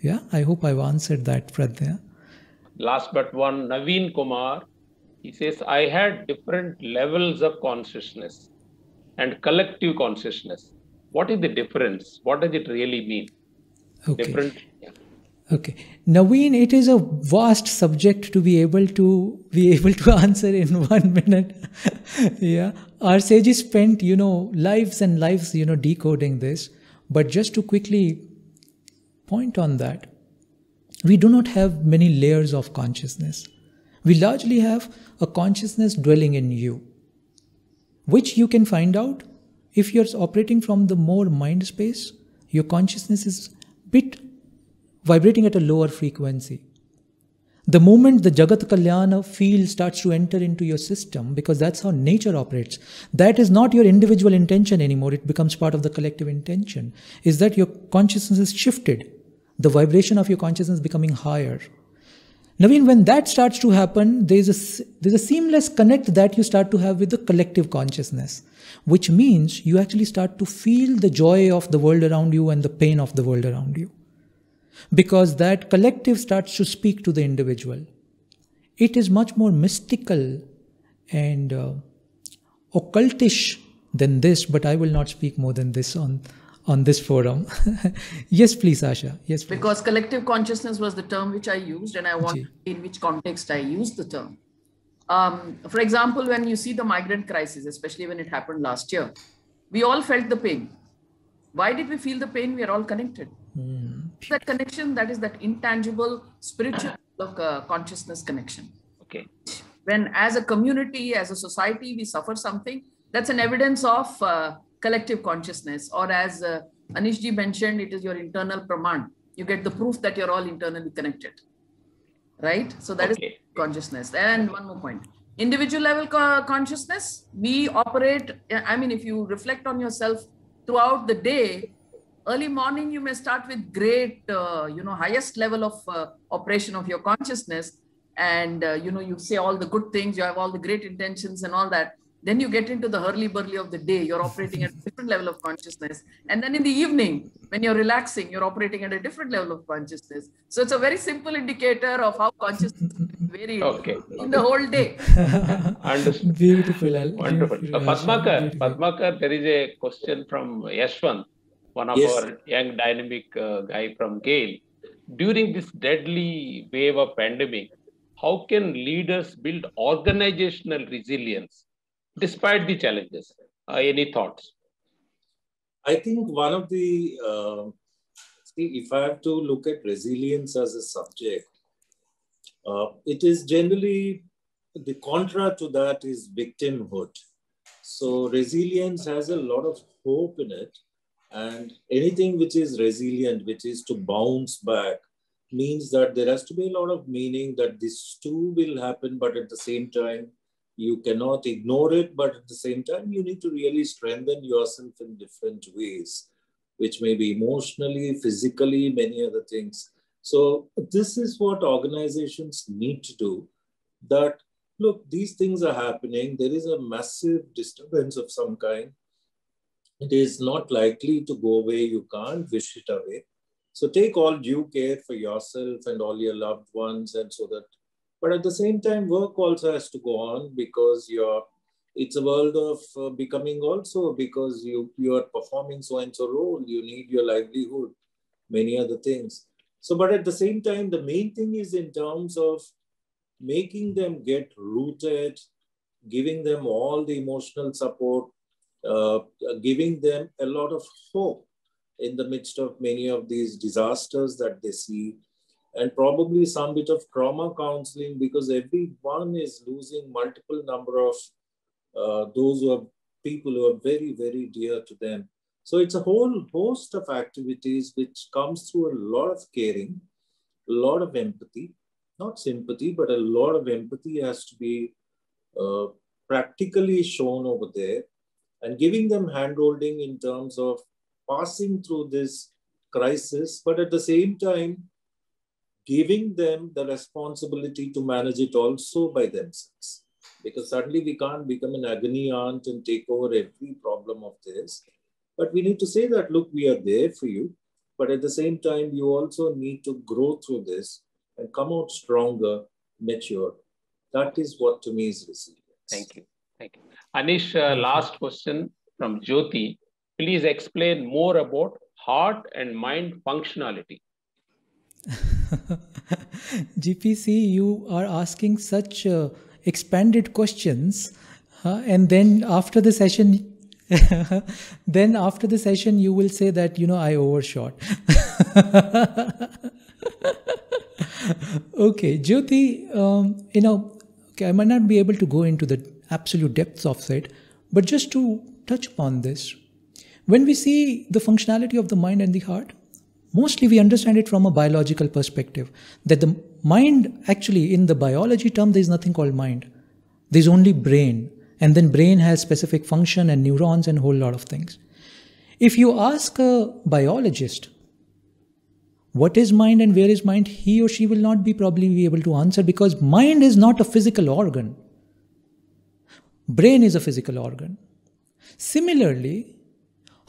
Yeah, I hope I've answered that, Pradnya. Last but one, Naveen Kumar. He says, I had different levels of consciousness and collective consciousness. What is the difference? What does it really mean? Okay. Different. Okay. Naveen, it is a vast subject to be able to be able to [LAUGHS] answer in one minute. [LAUGHS] yeah. Our sages spent, you know, lives and lives, you know, decoding this. But just to quickly point on that, we do not have many layers of consciousness. We largely have a consciousness dwelling in you, which you can find out if you're operating from the more mind space. Your consciousness is bit vibrating at a lower frequency. The moment the Jagat Kalyana field starts to enter into your system, because that's how nature operates, that is not your individual intention anymore, it becomes part of the collective intention, is that your consciousness is shifted, the vibration of your consciousness becoming higher. Naveen, when that starts to happen, there's a, there's a seamless connect that you start to have with the collective consciousness, which means you actually start to feel the joy of the world around you and the pain of the world around you. Because that collective starts to speak to the individual. It is much more mystical and uh, occultish than this, but I will not speak more than this on on this forum. [LAUGHS] yes, please, Asha. Yes, please. Because collective consciousness was the term which I used, and I want in which context I used the term. Um, for example, when you see the migrant crisis, especially when it happened last year, we all felt the pain. Why did we feel the pain? We are all connected. Mm. That connection, that is that intangible spiritual uh, consciousness connection. Okay. When, as a community, as a society, we suffer something, that's an evidence of uh, collective consciousness, or as uh, Anishji mentioned, it is your internal praman. You get the proof that you're all internally connected, right? So that okay. is consciousness. And one more point individual level co- consciousness, we operate. I mean, if you reflect on yourself throughout the day, early morning you may start with great, uh, you know, highest level of uh, operation of your consciousness. And, uh, you know, you say all the good things, you have all the great intentions and all that then you get into the hurly burly of the day. You're operating at a different level of consciousness. And then in the evening when you're relaxing you're operating at a different level of consciousness. So it's a very simple indicator of how consciousness varies okay. in the whole day. [LAUGHS] Understood. Beautiful wonderful. Beautiful, uh, padmakar padmakar there is a question from yashwant one of Yes. our young dynamic uh, guy from GAIL. During this deadly wave of pandemic, how can leaders build organizational resilience despite the challenges? Uh, any thoughts? I think one of the uh, see, if I have to look at resilience as a subject, uh, it is generally the contra to that is victimhood. So resilience has a lot of hope in it, and anything which is resilient, which is to bounce back, means that there has to be a lot of meaning that this too will happen, but at the same time, you cannot ignore it, but at the same time, you need to really strengthen yourself in different ways, which may be emotionally, physically, many other things. So, this is what organizations need to do. That look, these things are happening, there is a massive disturbance of some kind. It is not likely to go away, you can't wish it away. So, take all due care for yourself and all your loved ones, and so that but at the same time work also has to go on because you're it's a world of uh, becoming also because you you are performing so and so role you need your livelihood many other things. So but at the same time the main thing is in terms of making them get rooted giving them all the emotional support uh, giving them a lot of hope in the midst of many of these disasters that they see and probably some bit of trauma counseling because everyone is losing multiple number of uh, those who are people who are very very dear to them. So it's a whole host of activities which comes through a lot of caring a lot of empathy not sympathy but a lot of empathy has to be uh, practically shown over there and giving them handholding in terms of passing through this crisis. But at the same time giving them the responsibility to manage it also by themselves. Because suddenly we can't become an agony aunt and take over every problem of this. But we need to say that, look, we are there for you. But at the same time, you also need to grow through this and come out stronger, mature. That is what to me is resilience. Thank you. Thank you. Anish, uh, last question from Jyoti. Please explain more about heart and mind functionality. [LAUGHS] [LAUGHS] GPC, you are asking such uh, expanded questions, uh, and then after the session, [LAUGHS] then after the session, you will say that you know I overshot. [LAUGHS] okay, Jyoti, um, you know, okay, I might not be able to go into the absolute depths of it, but just to touch upon this, when we see the functionality of the mind and the heart, mostly we understand it from a biological perspective that the mind actually in the biology term there is nothing called mind. There's only brain and then brain has specific function and neurons and a whole lot of things. If you ask a biologist what is mind and where is mind he or she will not be probably be able to answer because mind is not a physical organ. Brain is a physical organ. Similarly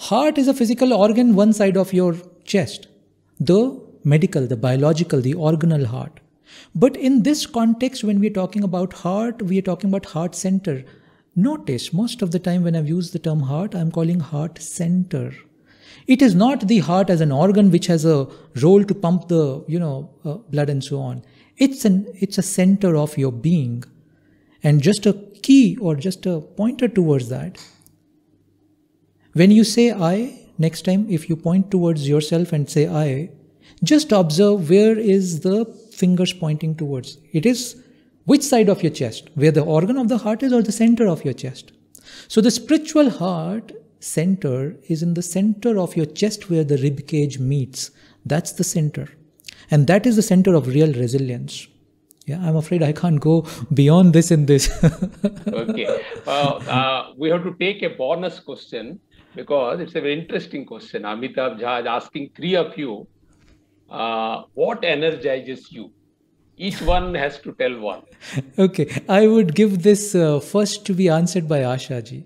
heart is a physical organ one side of your chest the medical the biological the organal heart. But in this context when we're talking about heart we are talking about heart center. Notice most of the time when i've used the term heart i'm calling heart center. It is not the heart as an organ which has a role to pump the you know uh, blood and so on. It's an it's a center of your being. And just a key or just a pointer towards that when you say I, next time if you point towards yourself and say I, just observe where is the fingers pointing towards. It is which side of your chest, where the organ of the heart is or the center of your chest. So the spiritual heart center is in the center of your chest where the rib cage meets. That's the center. And that is the center of real resilience. Yeah, I'm afraid I can't go beyond this in this. [LAUGHS] okay. Uh, uh, we have to take a bonus question because it's a very interesting question. Amitabh Jha is asking three of you, uh, what energizes you? Each one has to tell one. [LAUGHS] okay, I would give this uh, first to be answered by Asha ji.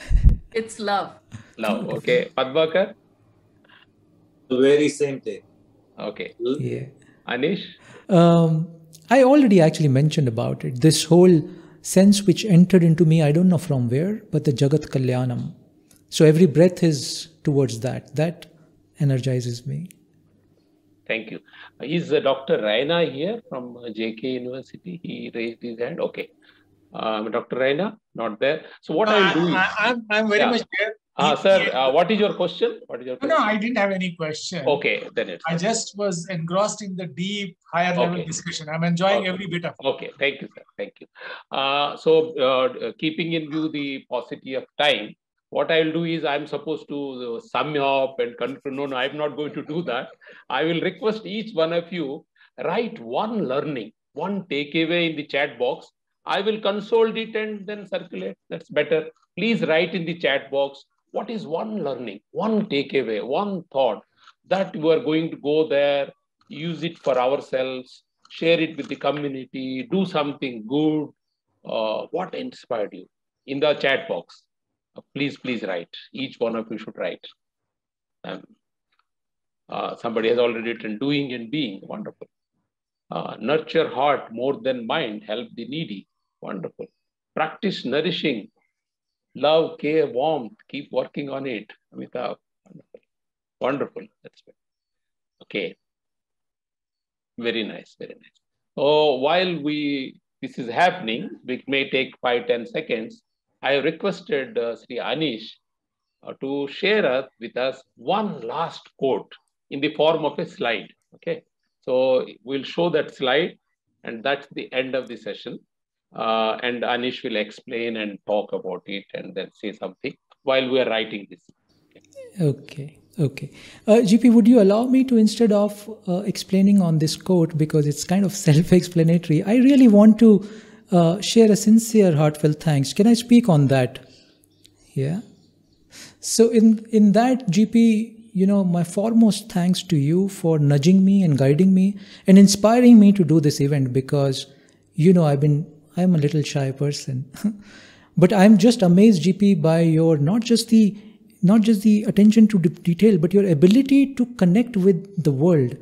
[LAUGHS] It's love. Love. Okay. Padmakar? The very same thing. Okay. Yeah. Anish? Um, I already actually mentioned about it. This whole sense which entered into me, I don't know from where, but the Jagat Kalyanam. So every breath is towards that. That energizes me. Thank you. Is uh, Dr. Raina here from uh, JK University? He raised his hand. Okay. Um, Dr. Raina, not there. So what No, I'll do I, I'm, I'm very Yeah. much there. uh, sir, uh, what is your question? What is your no, question? no, I didn't have any question. Okay, then it's I just was engrossed in the deep, higher level Okay. discussion. I'm enjoying Okay. every bit of it. Okay, thank you, sir. Thank you. Uh, so, uh, keeping in view the paucity of time, what I'll do is I'm supposed to uh, sum up and conclude. No, no, I'm not going to do that. I will request each one of you write one learning, one takeaway in the chat box. I will console it and then circulate. That's better. Please write in the chat box what is one learning, one takeaway, one thought that you are going to go there, use it for ourselves, share it with the community, do something good. Uh, what inspired you in the chat box? Please, please write. Each one of you should write. Um, uh, somebody has already written doing and being. Wonderful. Uh, nurture heart more than mind. Help the needy. Wonderful. Practice nourishing. Love, care, warmth. Keep working on it. Amitabh. Wonderful. Wonderful. That's good. Okay. Very nice. Very nice. So while we this is happening, it may take five ten seconds. I have requested uh, Sri Anish uh, to share with us one last quote in the form of a slide. Okay, so we'll show that slide, and that's the end of the session. Uh, and Anish will explain and talk about it, and then say something while we are writing this. Okay, okay. Uh, GP, would you allow me to, instead of uh, explaining on this quote, because it's kind of [LAUGHS] self explanatory, I really want to uh, share a sincere, heartfelt thanks. Can I speak on that? Yeah. So, in, in that, GP, you know, my foremost thanks to you for nudging me and guiding me and inspiring me to do this event because, you know, I've been, I'm a little shy person. [LAUGHS] but I'm just amazed, GP, by your not just the not just the attention to de- detail, but your ability to connect with the world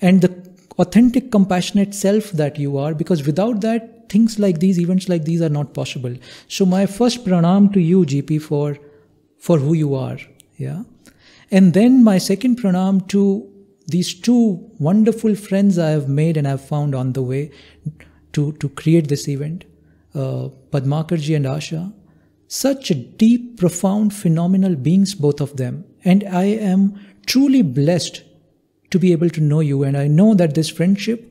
and the authentic, compassionate self that you are. Because without that, things like these, events like these, are not possible. So my first pranam to you, GP, for for who you are. Yeah, and then my second pranam to these two wonderful friends I have made and I've found on the way to to create this event, uh, Padmakarji and Asha such a deep, profound, phenomenal beings, both of them. And I am truly blessed to be able to know you. And I know that this friendship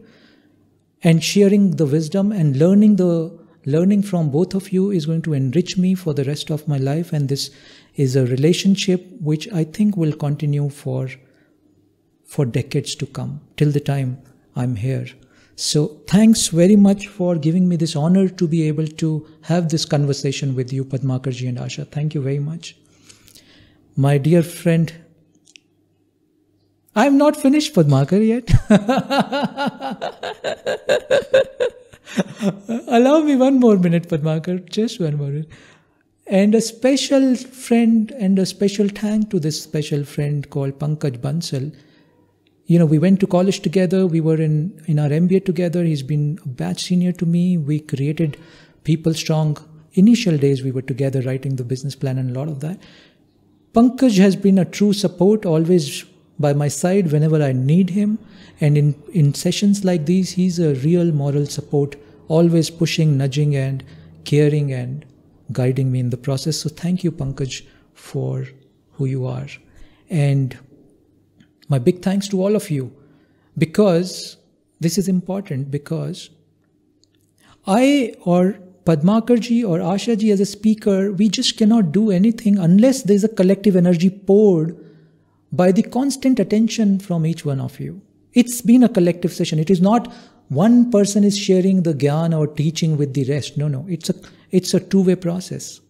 and sharing the wisdom and learning the learning from both of you is going to enrich me for the rest of my life. And this is a relationship which I think will continue for for decades to come till the time I'm here. So, thanks very much for giving me this honor to be able to have this conversation with you, Padmakarji and Asha. Thank you very much. My dear friend, I'm not finished, Padmakar, yet. [LAUGHS] Allow me one more minute, Padmakar, just one more minute. And a special friend and a special thank to this special friend called Pankaj Bansal you know, we went to college together. We were in, in our MBA together. He's been a batch senior to me. We created PeopleStrong. Initial days, we were together writing the business plan and a lot of that. Pankaj has been a true support, always by my side whenever I need him. And in, in sessions like these, he's a real moral support, always pushing, nudging, and caring and guiding me in the process. So thank you, Pankaj, for who you are. And my big thanks to all of you because this is important because I or Padmakarji or Ashaji as a speaker, we just cannot do anything unless there's a collective energy poured by the constant attention from each one of you. It's been a collective session. It is not one person is sharing the gyan or teaching with the rest. No, no. It's a it's a two-way process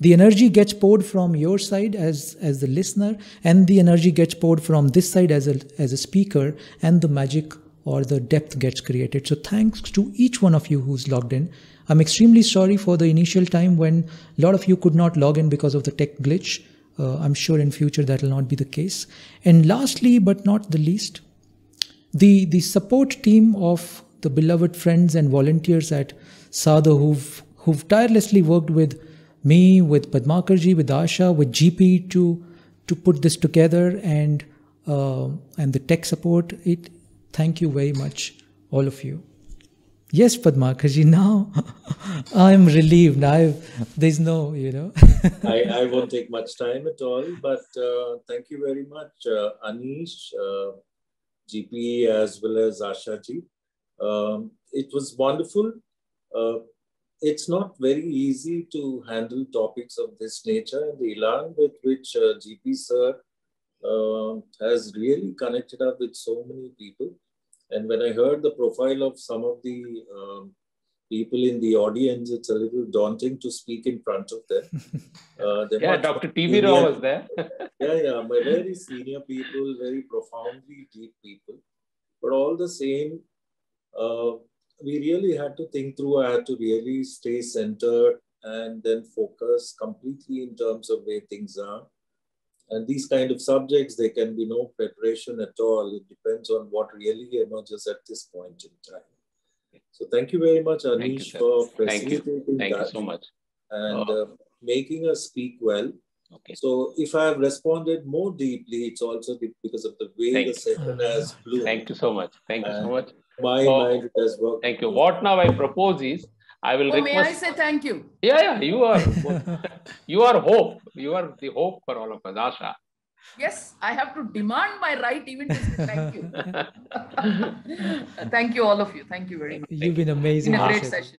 the energy gets poured from your side as as the listener and the energy gets poured from this side as a as a speaker and the magic or the depth gets created so thanks to each one of you who's logged in i'm extremely sorry for the initial time when a lot of you could not log in because of the tech glitch uh, i'm sure in future that will not be the case and lastly but not the least the the support team of the beloved friends and volunteers at Saadho who've who've tirelessly worked with me, with Padmakarji, with Asha, with GP to, to put this together and uh, and the tech support. It. Thank you very much, all of you. Yes, Padmakarji, now [LAUGHS] I'm relieved. i there's no, you know. [LAUGHS] I, I won't take much time at all, but uh, thank you very much, uh, Anish, uh, GP, as well as Ashaji. Um, it was wonderful. Uh, it's not very easy to handle topics of this nature, and the elan with which uh, GP sir uh, has really connected up with so many people and when I heard the profile of some of the um, people in the audience, it's a little daunting to speak in front of them. [LAUGHS] Uh, yeah, Dr. TV Rao was there. [LAUGHS] yeah, yeah, my very senior people, very profoundly deep people. But all the same, uh, we really had to think through, I had to really stay centered and then focus completely in terms of where things are and these kind of subjects, there can be no preparation at all. It depends on what really emerges at this point in time. So thank you very much, Anish, you, for facilitating thank you. Thank that. you so much. And oh. uh, making us speak well. Okay. So if I have responded more deeply, it's also because of the way thank the session has bloomed. Thank you so much. Thank you so much. My mind has worked. Thank you. What now I propose is I will oh, request. May I say thank you? Yeah, yeah. You are, [LAUGHS] you are hope. You are the hope for all of us, Asha. Yes, I have to demand my right even to say thank you. [LAUGHS] thank you, all of you. Thank you very much. You've been amazing. In a great session.